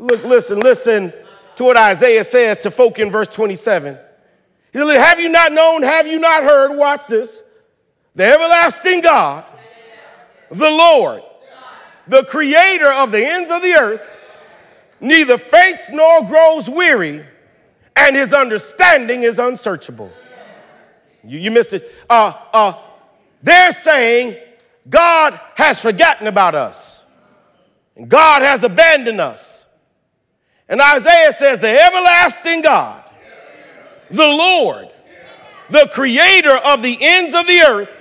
Look, listen, listen to what Isaiah says to folk in verse 27. He said, Have you not known? Have you not heard? Watch this. The everlasting God, the Lord, the creator of the ends of the earth, neither faints nor grows weary, and his understanding is unsearchable. You, you missed it. Uh, uh, they're saying God has forgotten about us, and God has abandoned us. And Isaiah says, The everlasting God, the Lord, the creator of the ends of the earth,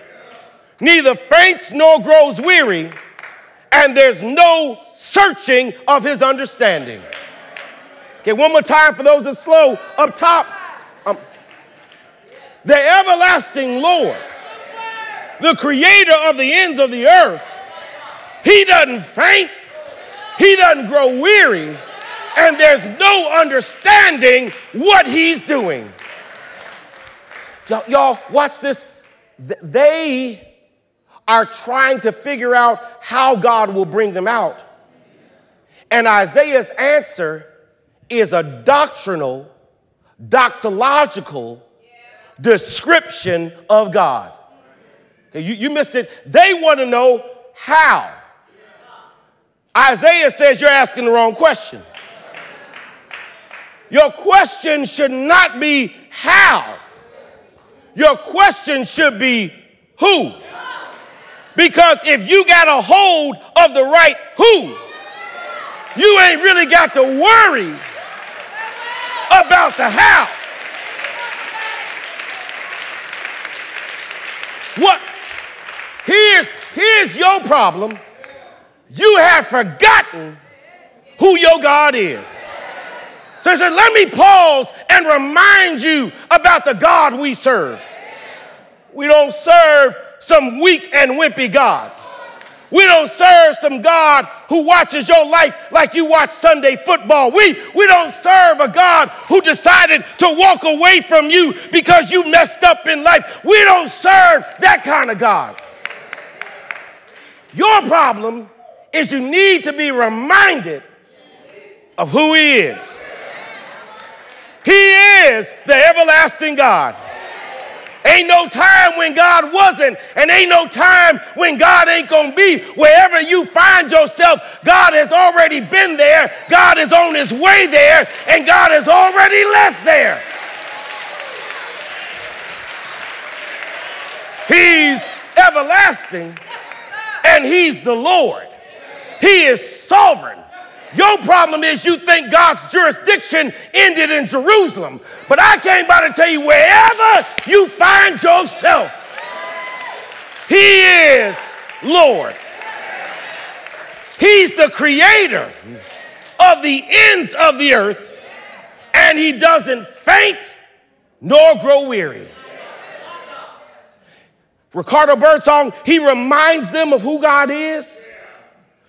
neither faints nor grows weary, and there's no searching of his understanding. Okay, one more time for those that slow up top. Um, the everlasting Lord, the creator of the ends of the earth, he doesn't faint, he doesn't grow weary and there's no understanding what he's doing. Y'all, y'all watch this. They are trying to figure out how God will bring them out. And Isaiah's answer is a doctrinal, doxological description of God. Okay, you, you missed it. They want to know how. Isaiah says you're asking the wrong question. Your question should not be how. Your question should be who. Because if you got a hold of the right who, you ain't really got to worry about the how. What? Here's, here's your problem. You have forgotten who your God is. So he said, let me pause and remind you about the God we serve. We don't serve some weak and wimpy God. We don't serve some God who watches your life like you watch Sunday football. We, we don't serve a God who decided to walk away from you because you messed up in life. We don't serve that kind of God. Your problem is you need to be reminded of who He is. He is the everlasting God. Ain't no time when God wasn't, and ain't no time when God ain't gonna be. Wherever you find yourself, God has already been there, God is on his way there, and God has already left there. He's everlasting, and He's the Lord. He is sovereign. Your problem is you think God's jurisdiction ended in Jerusalem. But I came by to tell you wherever you find yourself, He is Lord. He's the creator of the ends of the earth, and He doesn't faint nor grow weary. Ricardo Birdsong, he reminds them of who God is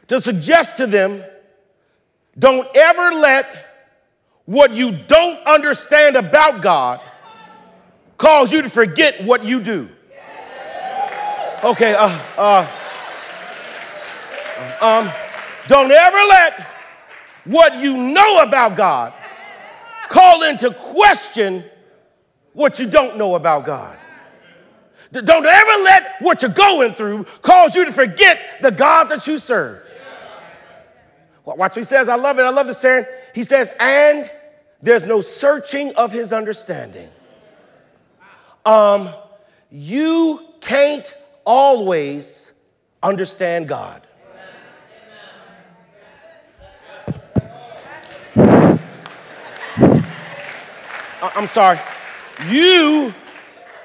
to suggest to them don't ever let what you don't understand about God cause you to forget what you do. Okay, uh, uh, um, don't ever let what you know about God call into question what you don't know about God. Don't ever let what you're going through cause you to forget the God that you serve. Watch what he says. I love it. I love this, Taryn. He says, and there's no searching of his understanding. Um, you can't always understand God. I'm sorry. You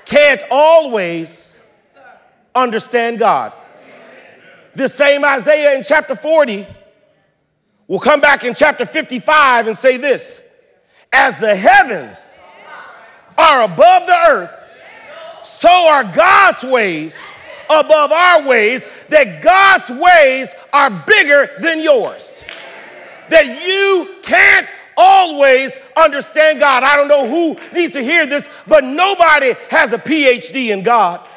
can't always understand God. This same Isaiah in chapter 40 will come back in chapter 55 and say this As the heavens are above the earth, so are God's ways above our ways, that God's ways are bigger than yours. That you can't always understand God. I don't know who needs to hear this, but nobody has a PhD in God.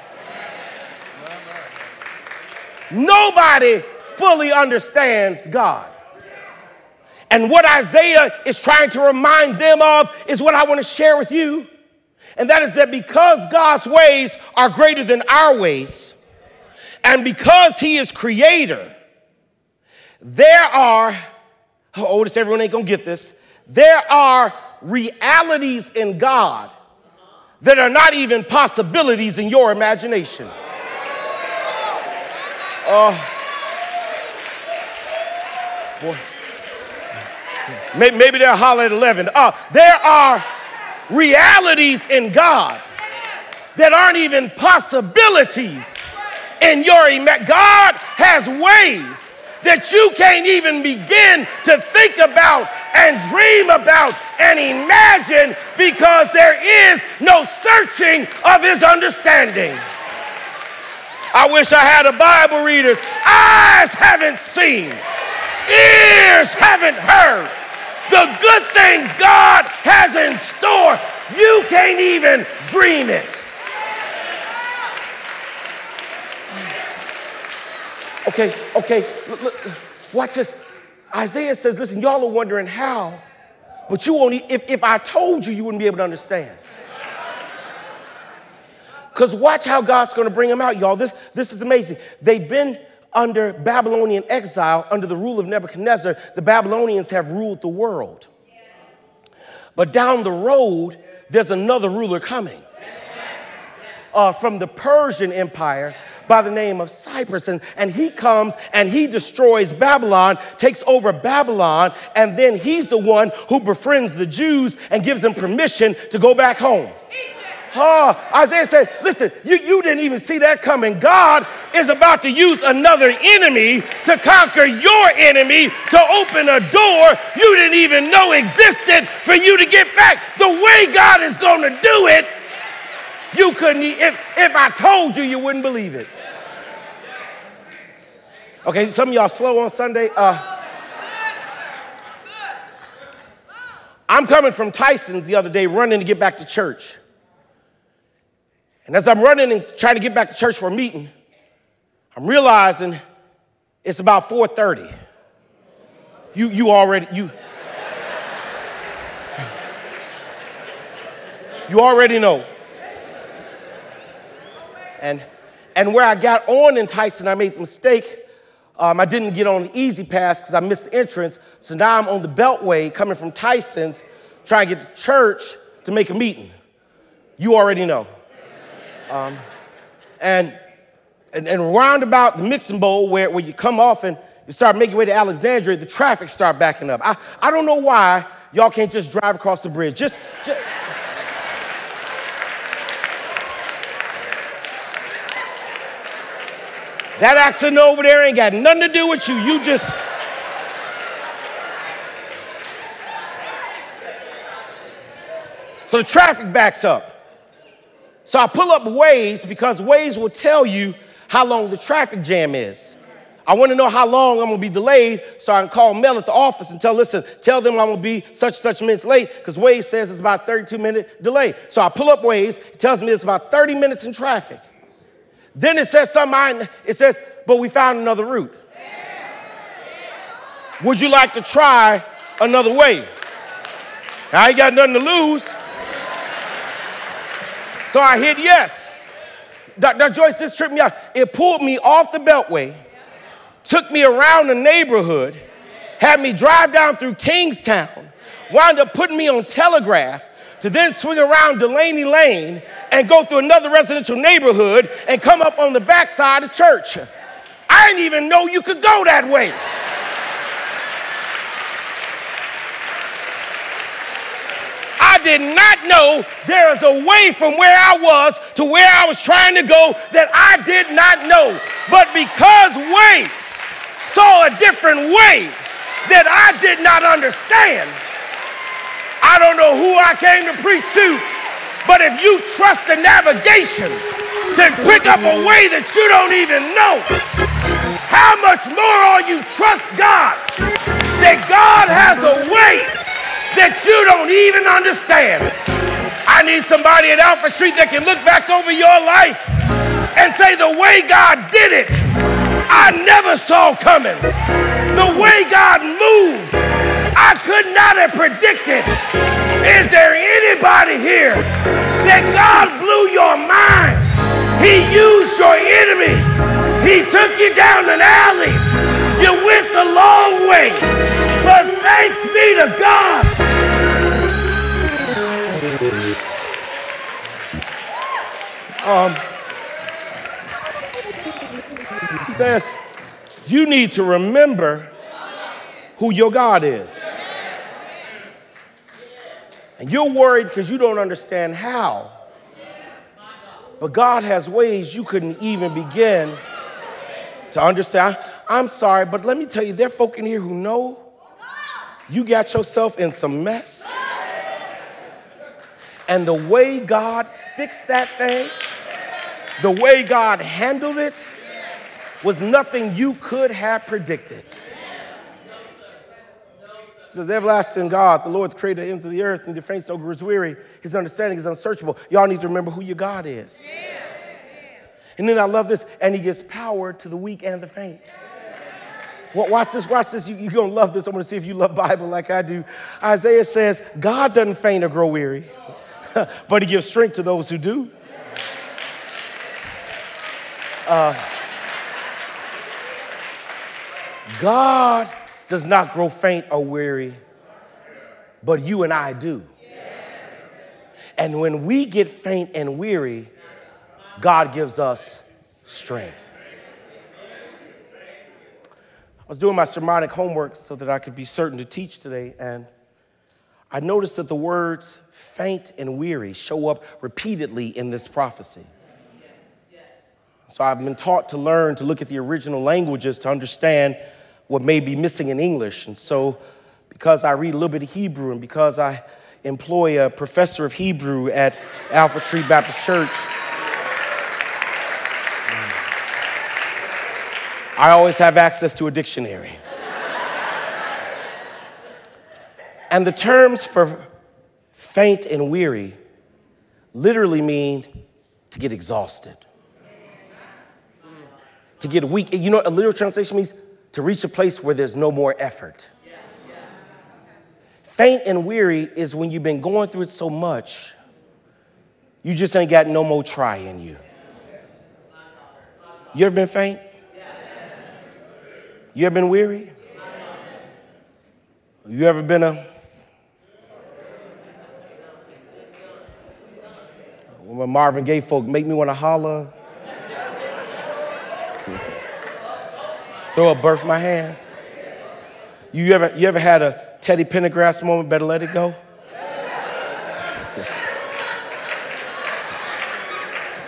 Nobody fully understands God. And what Isaiah is trying to remind them of is what I want to share with you. And that is that because God's ways are greater than our ways, and because He is creator, there are, oh, oh this everyone ain't gonna get this, there are realities in God that are not even possibilities in your imagination. Oh, boy. Maybe they're holler at 11. Uh, there are realities in God that aren't even possibilities in your imagination. God has ways that you can't even begin to think about and dream about and imagine because there is no searching of his understanding. I wish I had a Bible readers. Eyes haven't seen, ears haven't heard the good things God has in store. You can't even dream it. Okay, okay, look, look, watch this. Isaiah says, listen, y'all are wondering how, but you won't, if, if I told you, you wouldn't be able to understand. Because watch how God's going to bring them out, y'all. This, this is amazing. They've been under Babylonian exile, under the rule of Nebuchadnezzar, the Babylonians have ruled the world. But down the road, there's another ruler coming uh, from the Persian Empire by the name of Cyrus. And, and he comes and he destroys Babylon, takes over Babylon, and then he's the one who befriends the Jews and gives them permission to go back home. Oh, Isaiah said, listen, you, you didn't even see that coming. God is about to use another enemy to conquer your enemy, to open a door you didn't even know existed for you to get back. The way God is going to do it, you couldn't, if, if I told you, you wouldn't believe it. Okay, some of y'all slow on Sunday. Uh, I'm coming from Tyson's the other day running to get back to church. And as I'm running and trying to get back to church for a meeting, I'm realizing it's about 4:30. You you already you You already know. And and where I got on in Tyson, I made the mistake. Um, I didn't get on the E-ZPass because I missed the entrance. So now I'm on the Beltway coming from Tyson's, trying to get to church to make a meeting. You already know. Um, and, and, and round about the mixing bowl where, where you come off and you start making your way to Alexandria, the traffic start backing up. I, I don't know why y'all can't just drive across the bridge. Just, just That accident over there ain't got nothing to do with you. You just. So the traffic backs up. So I pull up Waze because Waze will tell you how long the traffic jam is. I want to know how long I'm gonna be delayed so I can call Mel at the office and tell, listen, tell them I'm gonna be such and such minutes late because Waze says it's about 32 minute delay. So I pull up Waze, it tells me it's about 30 minutes in traffic. Then it says something, it says, but we found another route. Would you like to try another way? I ain't got nothing to lose. So I hit yes. Dr. Joyce, this tripped me out. It pulled me off the beltway, took me around the neighborhood, had me drive down through Kingstowne, wound up putting me on Telegraph to then swing around Delaney Lane and go through another residential neighborhood and come up on the backside of church. I didn't even know you could go that way. I did not know there is a way from where I was to where I was trying to go that I did not know. But because Waze saw a different way that I did not understand, I don't know who I came to preach to, but if you trust the navigation to pick up a way that you don't even know, how much more are you trust God that God has a way that you don't even understand. I need somebody at Alfred Street that can look back over your life and say, the way God did it, I never saw coming. The way God moved, I could not have predicted. Is there anybody here that God blew your mind? He used your enemies. He took you down an alley. You went the long way. But thanks be to God Um, he says, You need to remember who your God is. And you're worried because you don't understand how. But God has ways you couldn't even begin to understand. I'm sorry, but let me tell you, there are folk in here who know you got yourself in some mess. And the way God fixed that thing, the way God handled it was nothing you could have predicted. So the everlasting God, the Lord, the creator of the ends of the earth, and the faint over is weary. His understanding is unsearchable. Y'all need to remember who your God is. And then I love this, and he gives power to the weak and the faint. Watch this, watch this. You, you're going to love this. I'm going to see if you love Bible like I do. Isaiah says, God doesn't faint or grow weary, but he gives strength to those who do. Uh, God does not grow faint or weary, but you and I do. And when we get faint and weary, God gives us strength. I was doing my sermonic homework so that I could be certain to teach today, and I noticed that the words faint and weary show up repeatedly in this prophecy. So I've been taught to learn to look at the original languages to understand what may be missing in English. And so, because I read a little bit of Hebrew and because I employ a professor of Hebrew at Alfred Street Baptist Church, I always have access to a dictionary. and the terms for faint and weary literally mean to get exhausted to get weak. You know a literal translation means? To reach a place where there's no more effort. Faint and weary is when you've been going through it so much, you just ain't got no more try in you. You ever been faint? You ever been weary? You ever been a when Marvin Gaye folk make me want to holler? Throw a birth my hands. You ever, you ever had a Teddy Pendergrass moment, better let it go?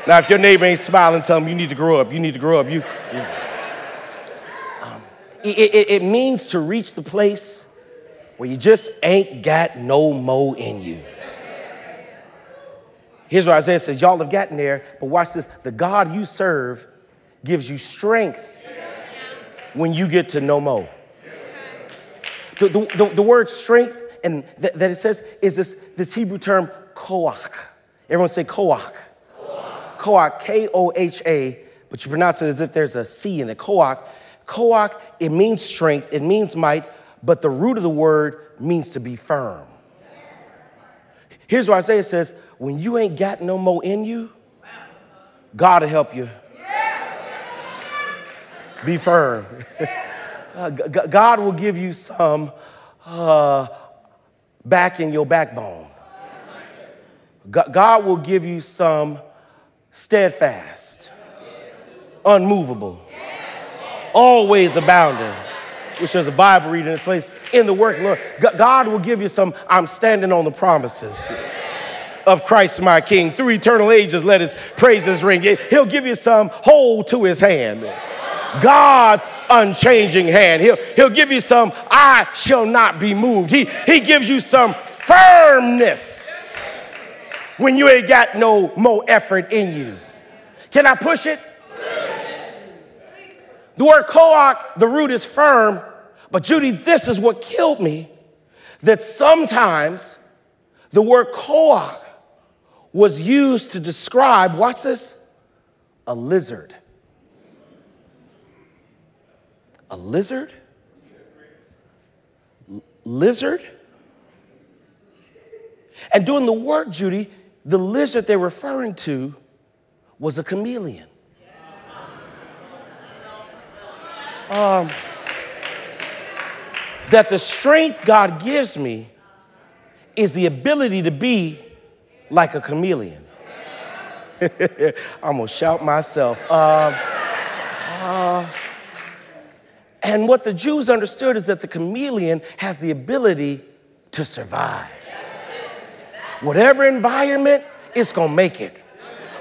now, if your neighbor ain't smiling, tell him you need to grow up. You need to grow up. You, you. It, it, it means to reach the place where you just ain't got no mo in you. Here's what Isaiah says Y'all have gotten there, but watch this. The God you serve gives you strength when you get to no mo. The, the, the, the word strength and th- that it says is this, this Hebrew term koach. Everyone say koach. Koach, K O H A, but you pronounce it as if there's a C in it. Koach. Koach, it means strength, it means might, but the root of the word means to be firm. Here's what Isaiah says when you ain't got no more in you, God will help you be firm. uh, God will give you some uh, back in your backbone. God will give you some steadfast, unmovable, always abounding, which is a Bible reading in this place, in the work, Lord. God will give you some, I'm standing on the promises of Christ my King. Through eternal ages, let his praises ring. He'll give you some hold to his hand. God's unchanging hand. He'll, he'll give you some, I shall not be moved. He, he gives you some firmness when you ain't got no more effort in you. Can I push it? The word koach, the root is firm, but Judy, this is what killed me that sometimes the word koach was used to describe, watch this, a lizard. A lizard? L- lizard? And doing the work, Judy, the lizard they're referring to was a chameleon. Um, that the strength God gives me is the ability to be like a chameleon. I'm gonna shout myself. Uh, uh, and what the Jews understood is that the chameleon has the ability to survive. Whatever environment, it's gonna make it.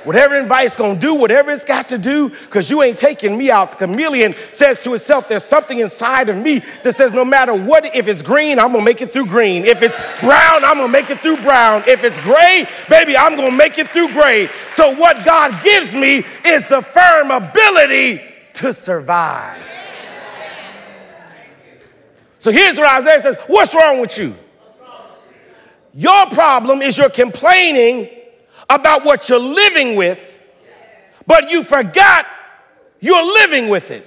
Whatever invite's gonna do, whatever it's got to do, because you ain't taking me out. The chameleon says to itself, there's something inside of me that says, no matter what, if it's green, I'm gonna make it through green. If it's brown, I'm gonna make it through brown. If it's gray, baby, I'm gonna make it through gray. So what God gives me is the firm ability to survive. So here's what Isaiah says What's wrong with you? Your problem is you're complaining about what you're living with, but you forgot you're living with it.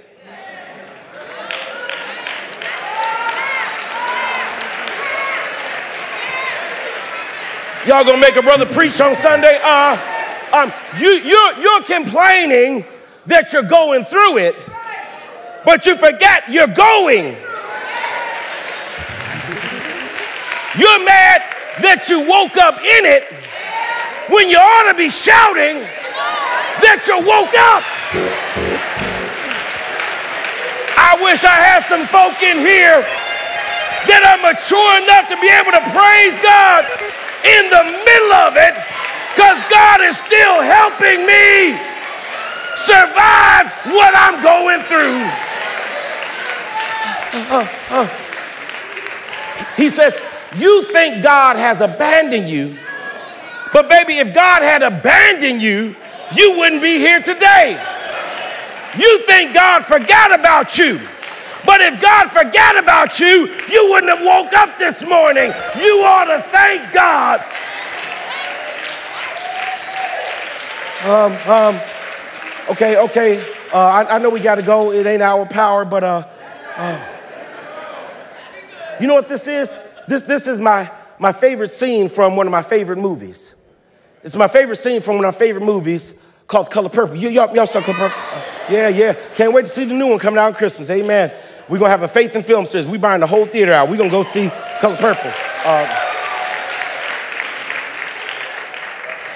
Y'all gonna make a brother preach on Sunday? Uh, um, you, you're, you're complaining that you're going through it, but you forget you're going you're mad that you woke up in it, when you ought to be shouting that you woke up. I wish I had some folk in here that are mature enough to be able to praise God in the middle of it because God is still helping me survive what I'm going through. He says, You think God has abandoned you, but baby, if God had abandoned you, you wouldn't be here today. You think God forgot about you. But if God forgot about you, you wouldn't have woke up this morning. You ought to thank God. Um, um, okay, okay. Uh, I, I, know we got to go. It ain't our power, but uh, uh, you know what this is? This, this is my, my favorite scene from one of my favorite movies. It's my favorite scene from one of my favorite movies called Color Purple. You, y'all, y'all saw Color Purple? Uh, yeah, yeah. Can't wait to see the new one coming out on Christmas. Amen. We're going to have a faith in film series. We're buying the whole theater out. We're going to go see Color Purple. Uh,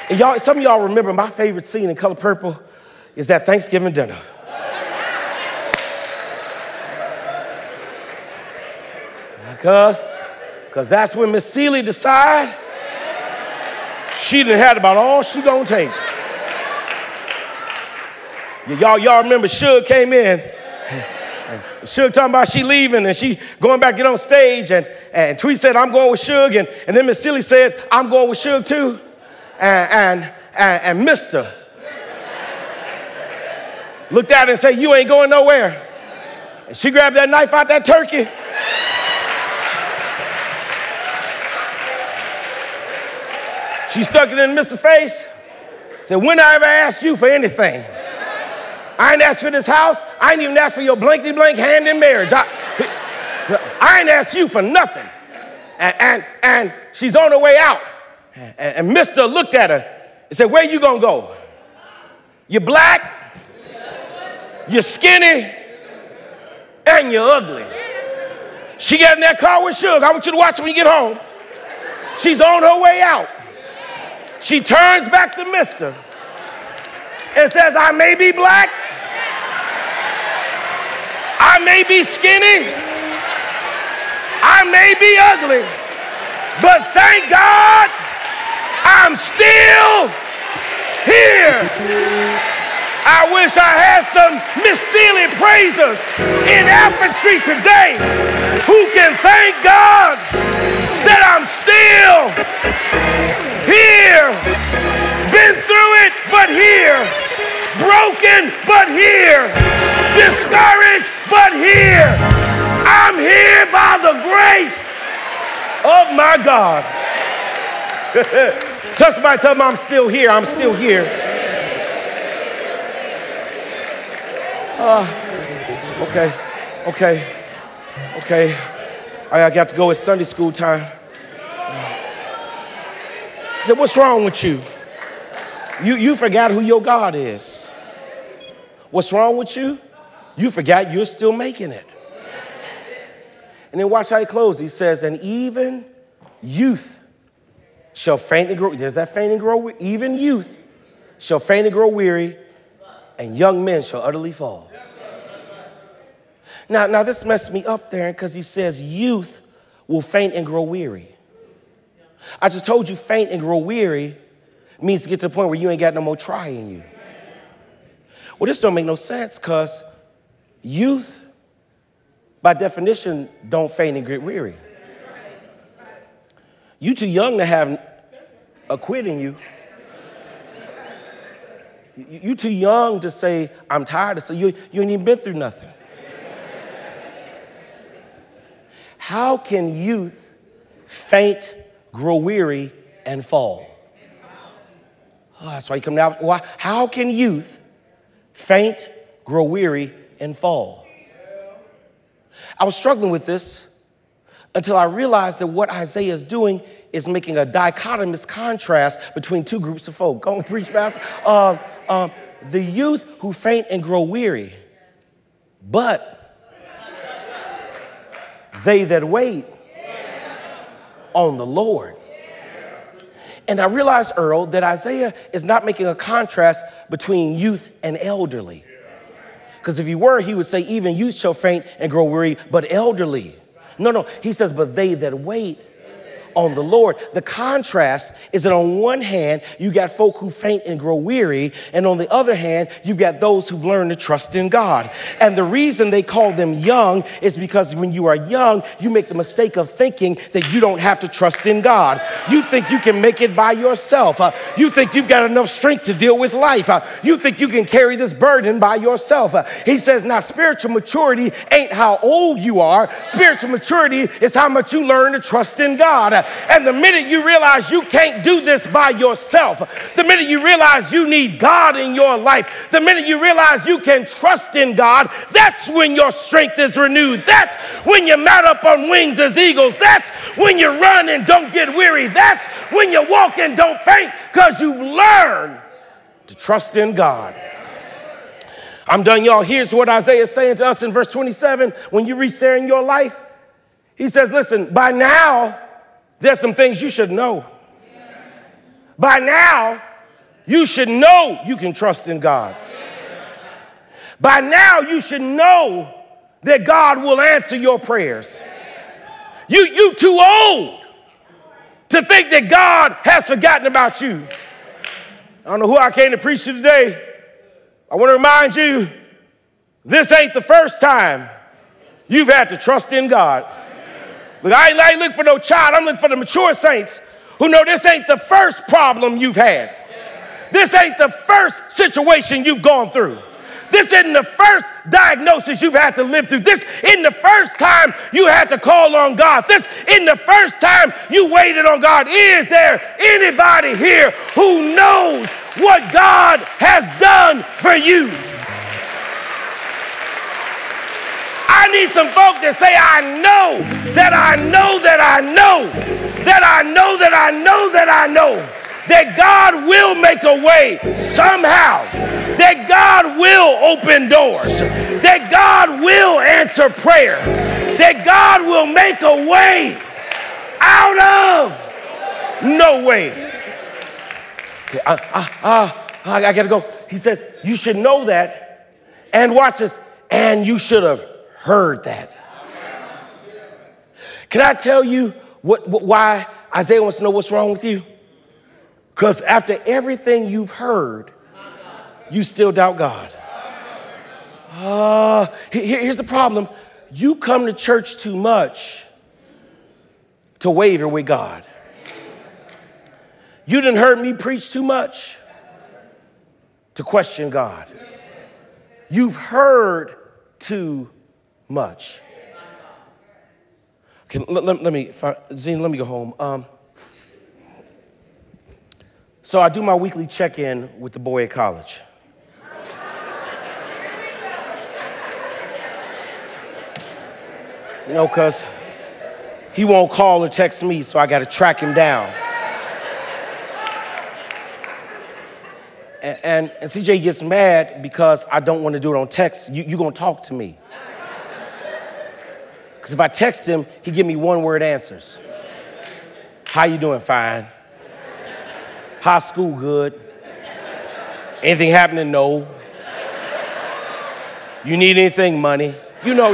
and y'all, some of y'all remember my favorite scene in Color Purple is that Thanksgiving dinner. Because because that's when Miss Celie decide she done had about all she gonna take. Y'all, y'all remember Shug came in. Shug talking about she leaving and she going back get on stage and, and Tweet said, I'm going with Shug. And, and then Miss Celie said, I'm going with Shug too. And, and, and, and Mr. looked at her and said, you ain't going nowhere. And she grabbed that knife out that turkey. She stuck it in Mr. Face. Said, when I ever asked you for anything? I ain't asked for this house. I ain't even asked for your blankety blank hand in marriage. I, I ain't asked you for nothing. And, and, and she's on her way out. And, and Mr. looked at her and said, Where you gonna go? You're black, you're skinny, and you're ugly. She got in that car with Shug. I want you to watch when you get home. She's on her way out. She turns back to Mister and says, I may be black, I may be skinny. I may be ugly. But thank God I'm still here. I wish I had some Miss Celie praisers in Apathy today who can thank God that I'm still here. Been through it, but here. Broken, but here. Discouraged, but here. I'm here by the grace of my God. Touch somebody, tell them I'm still here. I'm still here. Uh, okay, okay, okay. I got to go. It's Sunday school time. I said, What's wrong with you? You, you forgot who your God is. What's wrong with you? You forgot you're still making it. And then watch how he closes. He says, and even youth shall faint and grow. There's that faint and grow. Even youth shall faint and grow weary, and young men shall utterly fall. Now, now this messed me up there because he says youth will faint and grow weary. I just told you faint and grow weary means to get to the point where you ain't got no more try in you. Well, this don't make no sense because youth, by definition, don't faint and get weary. You too young to have a quit in you. You too young to say, I'm tired of so you, you ain't even been through nothing. How can youth faint, grow weary, and fall? Oh, that's why you come down. Why? How can youth faint, grow weary, and fall? I was struggling with this until I realized that what Isaiah is doing is making a dichotomous contrast between two groups of folk. Go and preach, Pastor. Um, um, the youth who faint and grow weary, but they that wait on the Lord. And I realized, Earl, that Isaiah is not making a contrast between youth and elderly. Because if he were, he would say, even youth shall faint and grow weary, but elderly. No, no, he says, but they that wait on the Lord. The contrast is that on one hand, you got folk who faint and grow weary, and on the other hand, you've got those who've learned to trust in God. And the reason they call them young is because when you are young, you make the mistake of thinking that you don't have to trust in God. You think you can make it by yourself. Uh, you think you've got enough strength to deal with life. Uh, you think you can carry this burden by yourself. Uh, he says, now spiritual maturity ain't how old you are. Spiritual maturity is how much you learn to trust in God. And the minute you realize you can't do this by yourself, the minute you realize you need God in your life, the minute you realize you can trust in God, that's when your strength is renewed. That's when you mount up on wings as eagles. That's when you run and don't get weary. That's when you walk and don't faint because you've learned to trust in God. I'm done, y'all. Here's what Isaiah is saying to us in verse 27. When you reach there in your life, he says, Listen, by now, there's some things you should know. By now, you should know you can trust in God. By now, you should know that God will answer your prayers. You, you too old to think that God has forgotten about you. I don't know who I came to preach to today. I want to remind you this ain't the first time you've had to trust in God. Look, I ain't, I ain't looking for no child. I'm looking for the mature saints who know this ain't the first problem you've had. This ain't the first situation you've gone through. This isn't the first diagnosis you've had to live through. This isn't the first time you had to call on God. This isn't the first time you waited on God. Is there anybody here who knows what God has done for you? I need some folk to say, I know that I know that I know that I know that I know that I know that God will make a way somehow, that God will open doors, that God will answer prayer, that God will make a way out of no way. Okay, I, I, I, I gotta go. He says, You should know that. And watch this, and you should have heard that. Can I tell you what, what, why Isaiah wants to know what's wrong with you? Because after everything you've heard, you still doubt God. Uh, here's the problem you come to church too much to waver with God. You didn't heard me preach too much to question God. You've heard too much. Okay, let, let, let me, Zine, let me go home. Um, so I do my weekly check in with the boy at college. You know, because he won't call or text me, so I got to track him down. And, and, and, CJ gets mad because I don't want to do it on text. You, you're going to talk to me. Because if I text him, he give me one word answers. How you doing? Fine. High school good. Anything happening? No. You need anything? Money. You know.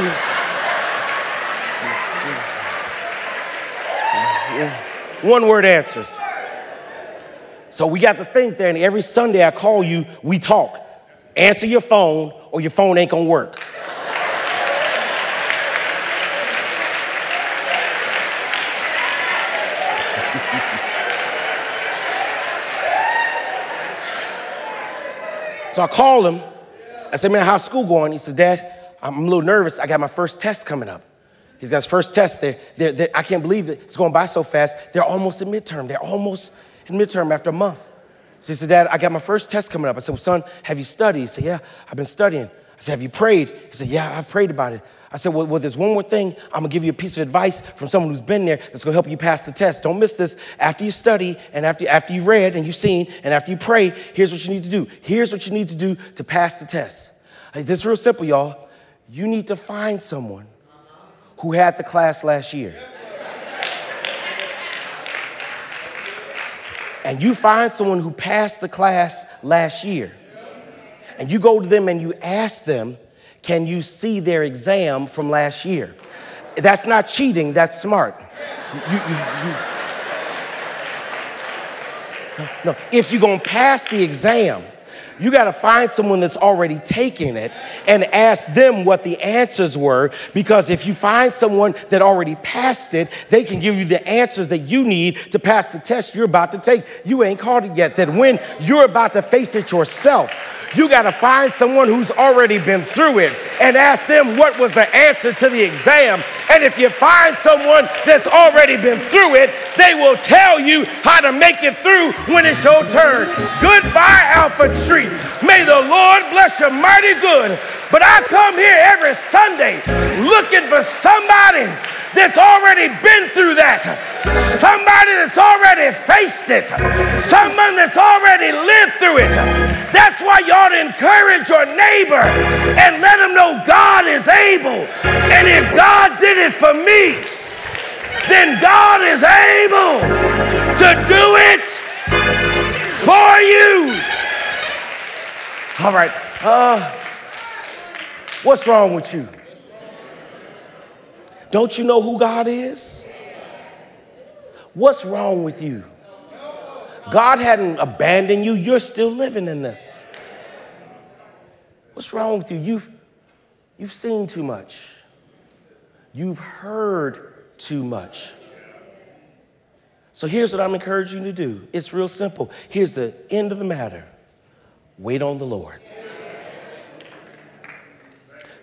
One word answers. So we got the thing there, and every Sunday I call you, we talk. Answer your phone, or your phone ain't gonna work. So I called him. I said, man, how's school going? He says, Dad, I'm a little nervous. I got my first test coming up. He's got his first test there. They're, they're, I can't believe it. It's going by so fast. They're almost in midterm. They're almost in midterm after a month. So he said, Dad, I got my first test coming up. I said, well, son, have you studied? He said, yeah, I've been studying. I said, have you prayed? He said, yeah, I've prayed about it. I said, well, well, there's one more thing. I'm gonna give you a piece of advice from someone who's been there that's gonna help you pass the test. Don't miss this. After you study and after, after you've read and you've seen and after you pray, here's what you need to do. Here's what you need to do to pass the test. Hey, this is real simple, y'all. You need to find someone who had the class last year. and you find someone who passed the class last year, and you go to them and you ask them, Can you see their exam from last year? That's not cheating, that's smart. You, you, you, no, if you're gonna pass the exam, you got to find someone that's already taken it and ask them what the answers were. Because if you find someone that already passed it, they can give you the answers that you need to pass the test you're about to take. You ain't caught it yet. That when you're about to face it yourself, you got to find someone who's already been through it and ask them what was the answer to the exam. And if you find someone that's already been through it, they will tell you how to make it through when it's your turn. Goodbye, Alfred Street. May the Lord bless you mighty good. But I come here every Sunday looking for somebody that's already been through that, somebody that's already faced it, someone that's already lived through it. That's why you ought to encourage your neighbor and let them know God is able. And if God did it for me, then God is able to do it for you. All right. Uh, what's wrong with you? Don't you know who God is? What's wrong with you? God hadn't abandoned you. You're still living in this. What's wrong with you? You've, you've seen too much. You've heard too much. So here's what I'm encouraging you to do. It's real simple. Here's the end of the matter. Wait on the Lord.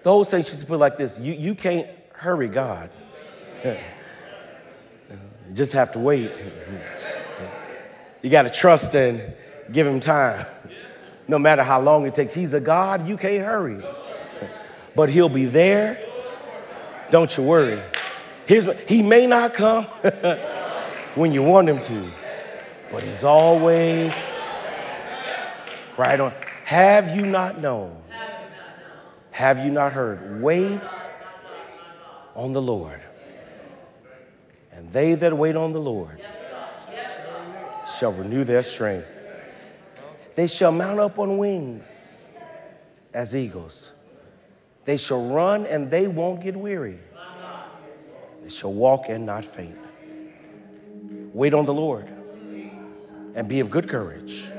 The saints used to put it like this you, you can't hurry God. you just have to wait. You got to trust and give him time. No matter how long it takes. He's a God, you can't hurry. But he'll be there. Don't you worry. Here's what, he may not come when you want him to, but he's always right on. Have you not known? Have you not heard? Wait on the Lord. And they that wait on the Lord shall renew their strength. They shall mount up on wings as eagles. They shall run and they won't get weary. They shall walk and not faint. Wait on the Lord and be of good courage,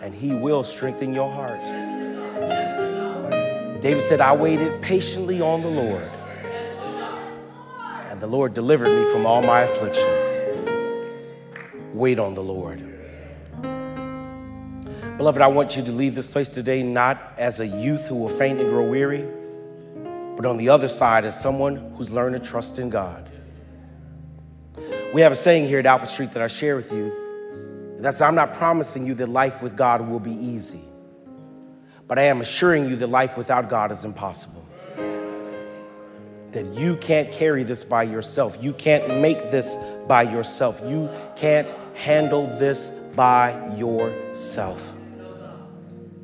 and he will strengthen your heart. David said, I waited patiently on the Lord, and the Lord delivered me from all my afflictions. Wait on the Lord. Beloved, I want you to leave this place today not as a youth who will faint and grow weary, but on the other side as someone who's learned to trust in God. We have a saying here at Alfred Street that I share with you. That's I'm not promising you that life with God will be easy, but I am assuring you that life without God is impossible. That you can't carry this by yourself. You can't make this by yourself. You can't handle this by yourself.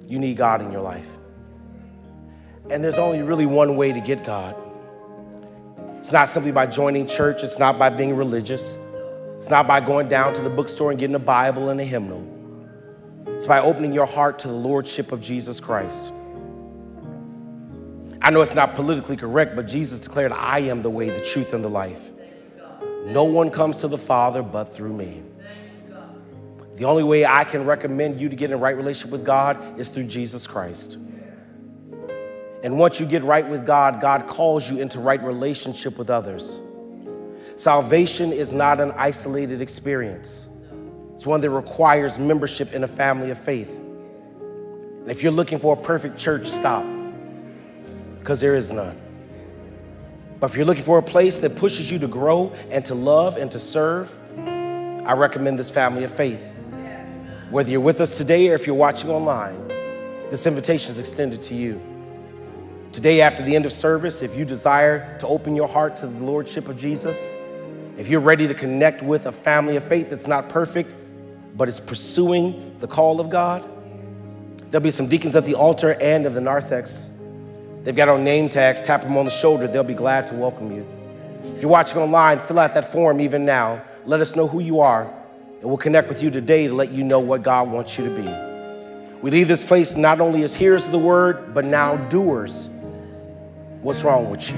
You need God in your life. And there's only really one way to get God. It's not simply by joining church, it's not by being religious, it's not by going down to the bookstore and getting a Bible and a hymnal. It's by opening your heart to the Lordship of Jesus Christ. I know it's not politically correct, but Jesus declared, I am the way, the truth, and the life. No one comes to the Father but through me. The only way I can recommend you to get in right relationship with God is through Jesus Christ. And once you get right with God, God calls you into right relationship with others. Salvation is not an isolated experience. It's one that requires membership in a family of faith. And if you're looking for a perfect church, stop, because there is none. But if you're looking for a place that pushes you to grow and to love and to serve, I recommend this family of faith. Whether you're with us today or if you're watching online, this invitation is extended to you. Today, after the end of service, if you desire to open your heart to the Lordship of Jesus, if you're ready to connect with a family of faith that's not perfect, but is pursuing the call of God, there'll be some deacons at the altar and in the narthex. They've got our name tags, tap them on the shoulder, they'll be glad to welcome you. If you're watching online, fill out that form even now. Let us know who you are and we'll connect with you today to let you know what God wants you to be. We leave this place not only as hearers of the word, but now doers. What's wrong with you?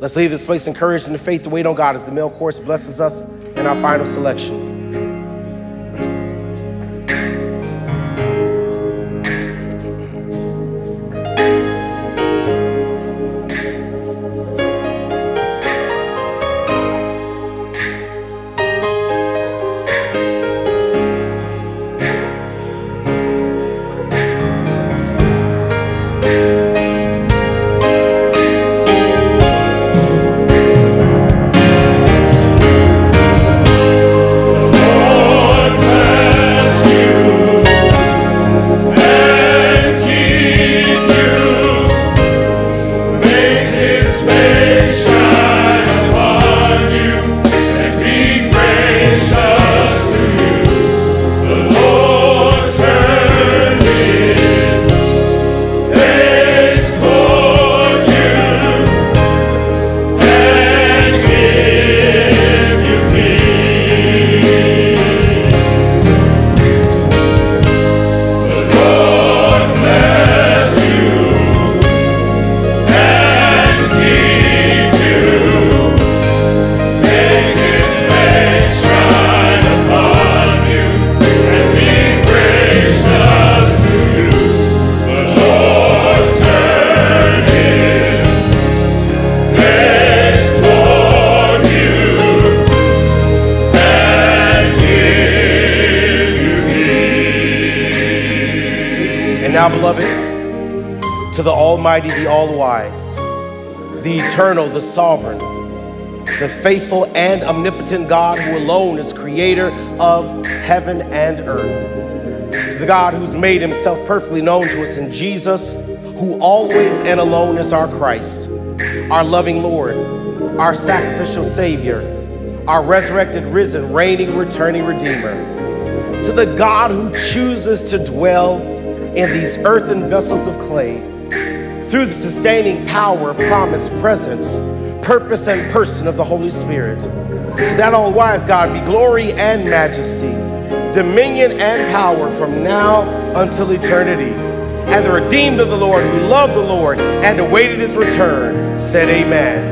Let's leave this place encouraged in the faith to wait on God as the male chorus blesses us in our final selection. Eternal, the Sovereign, the faithful and omnipotent God who alone is creator of heaven and earth, to the God who's made himself perfectly known to us in Jesus, who always and alone is our Christ, our loving Lord, our sacrificial Savior, our resurrected, risen, reigning, returning Redeemer, to the God who chooses to dwell in these earthen vessels of clay through the sustaining power, promise, presence, purpose, and person of the Holy Spirit. To that all wise God be glory and majesty, dominion and power from now until eternity. And the redeemed of the Lord who loved the Lord and awaited his return said, Amen.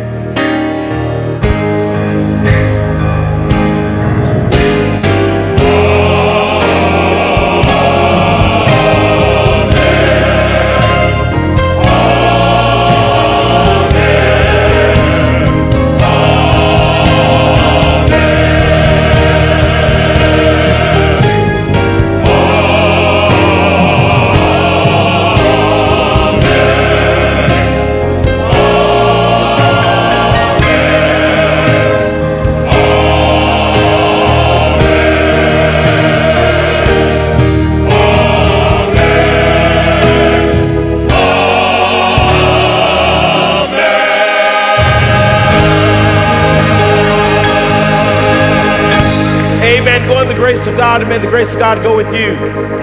Of God, and may the grace of God go with you.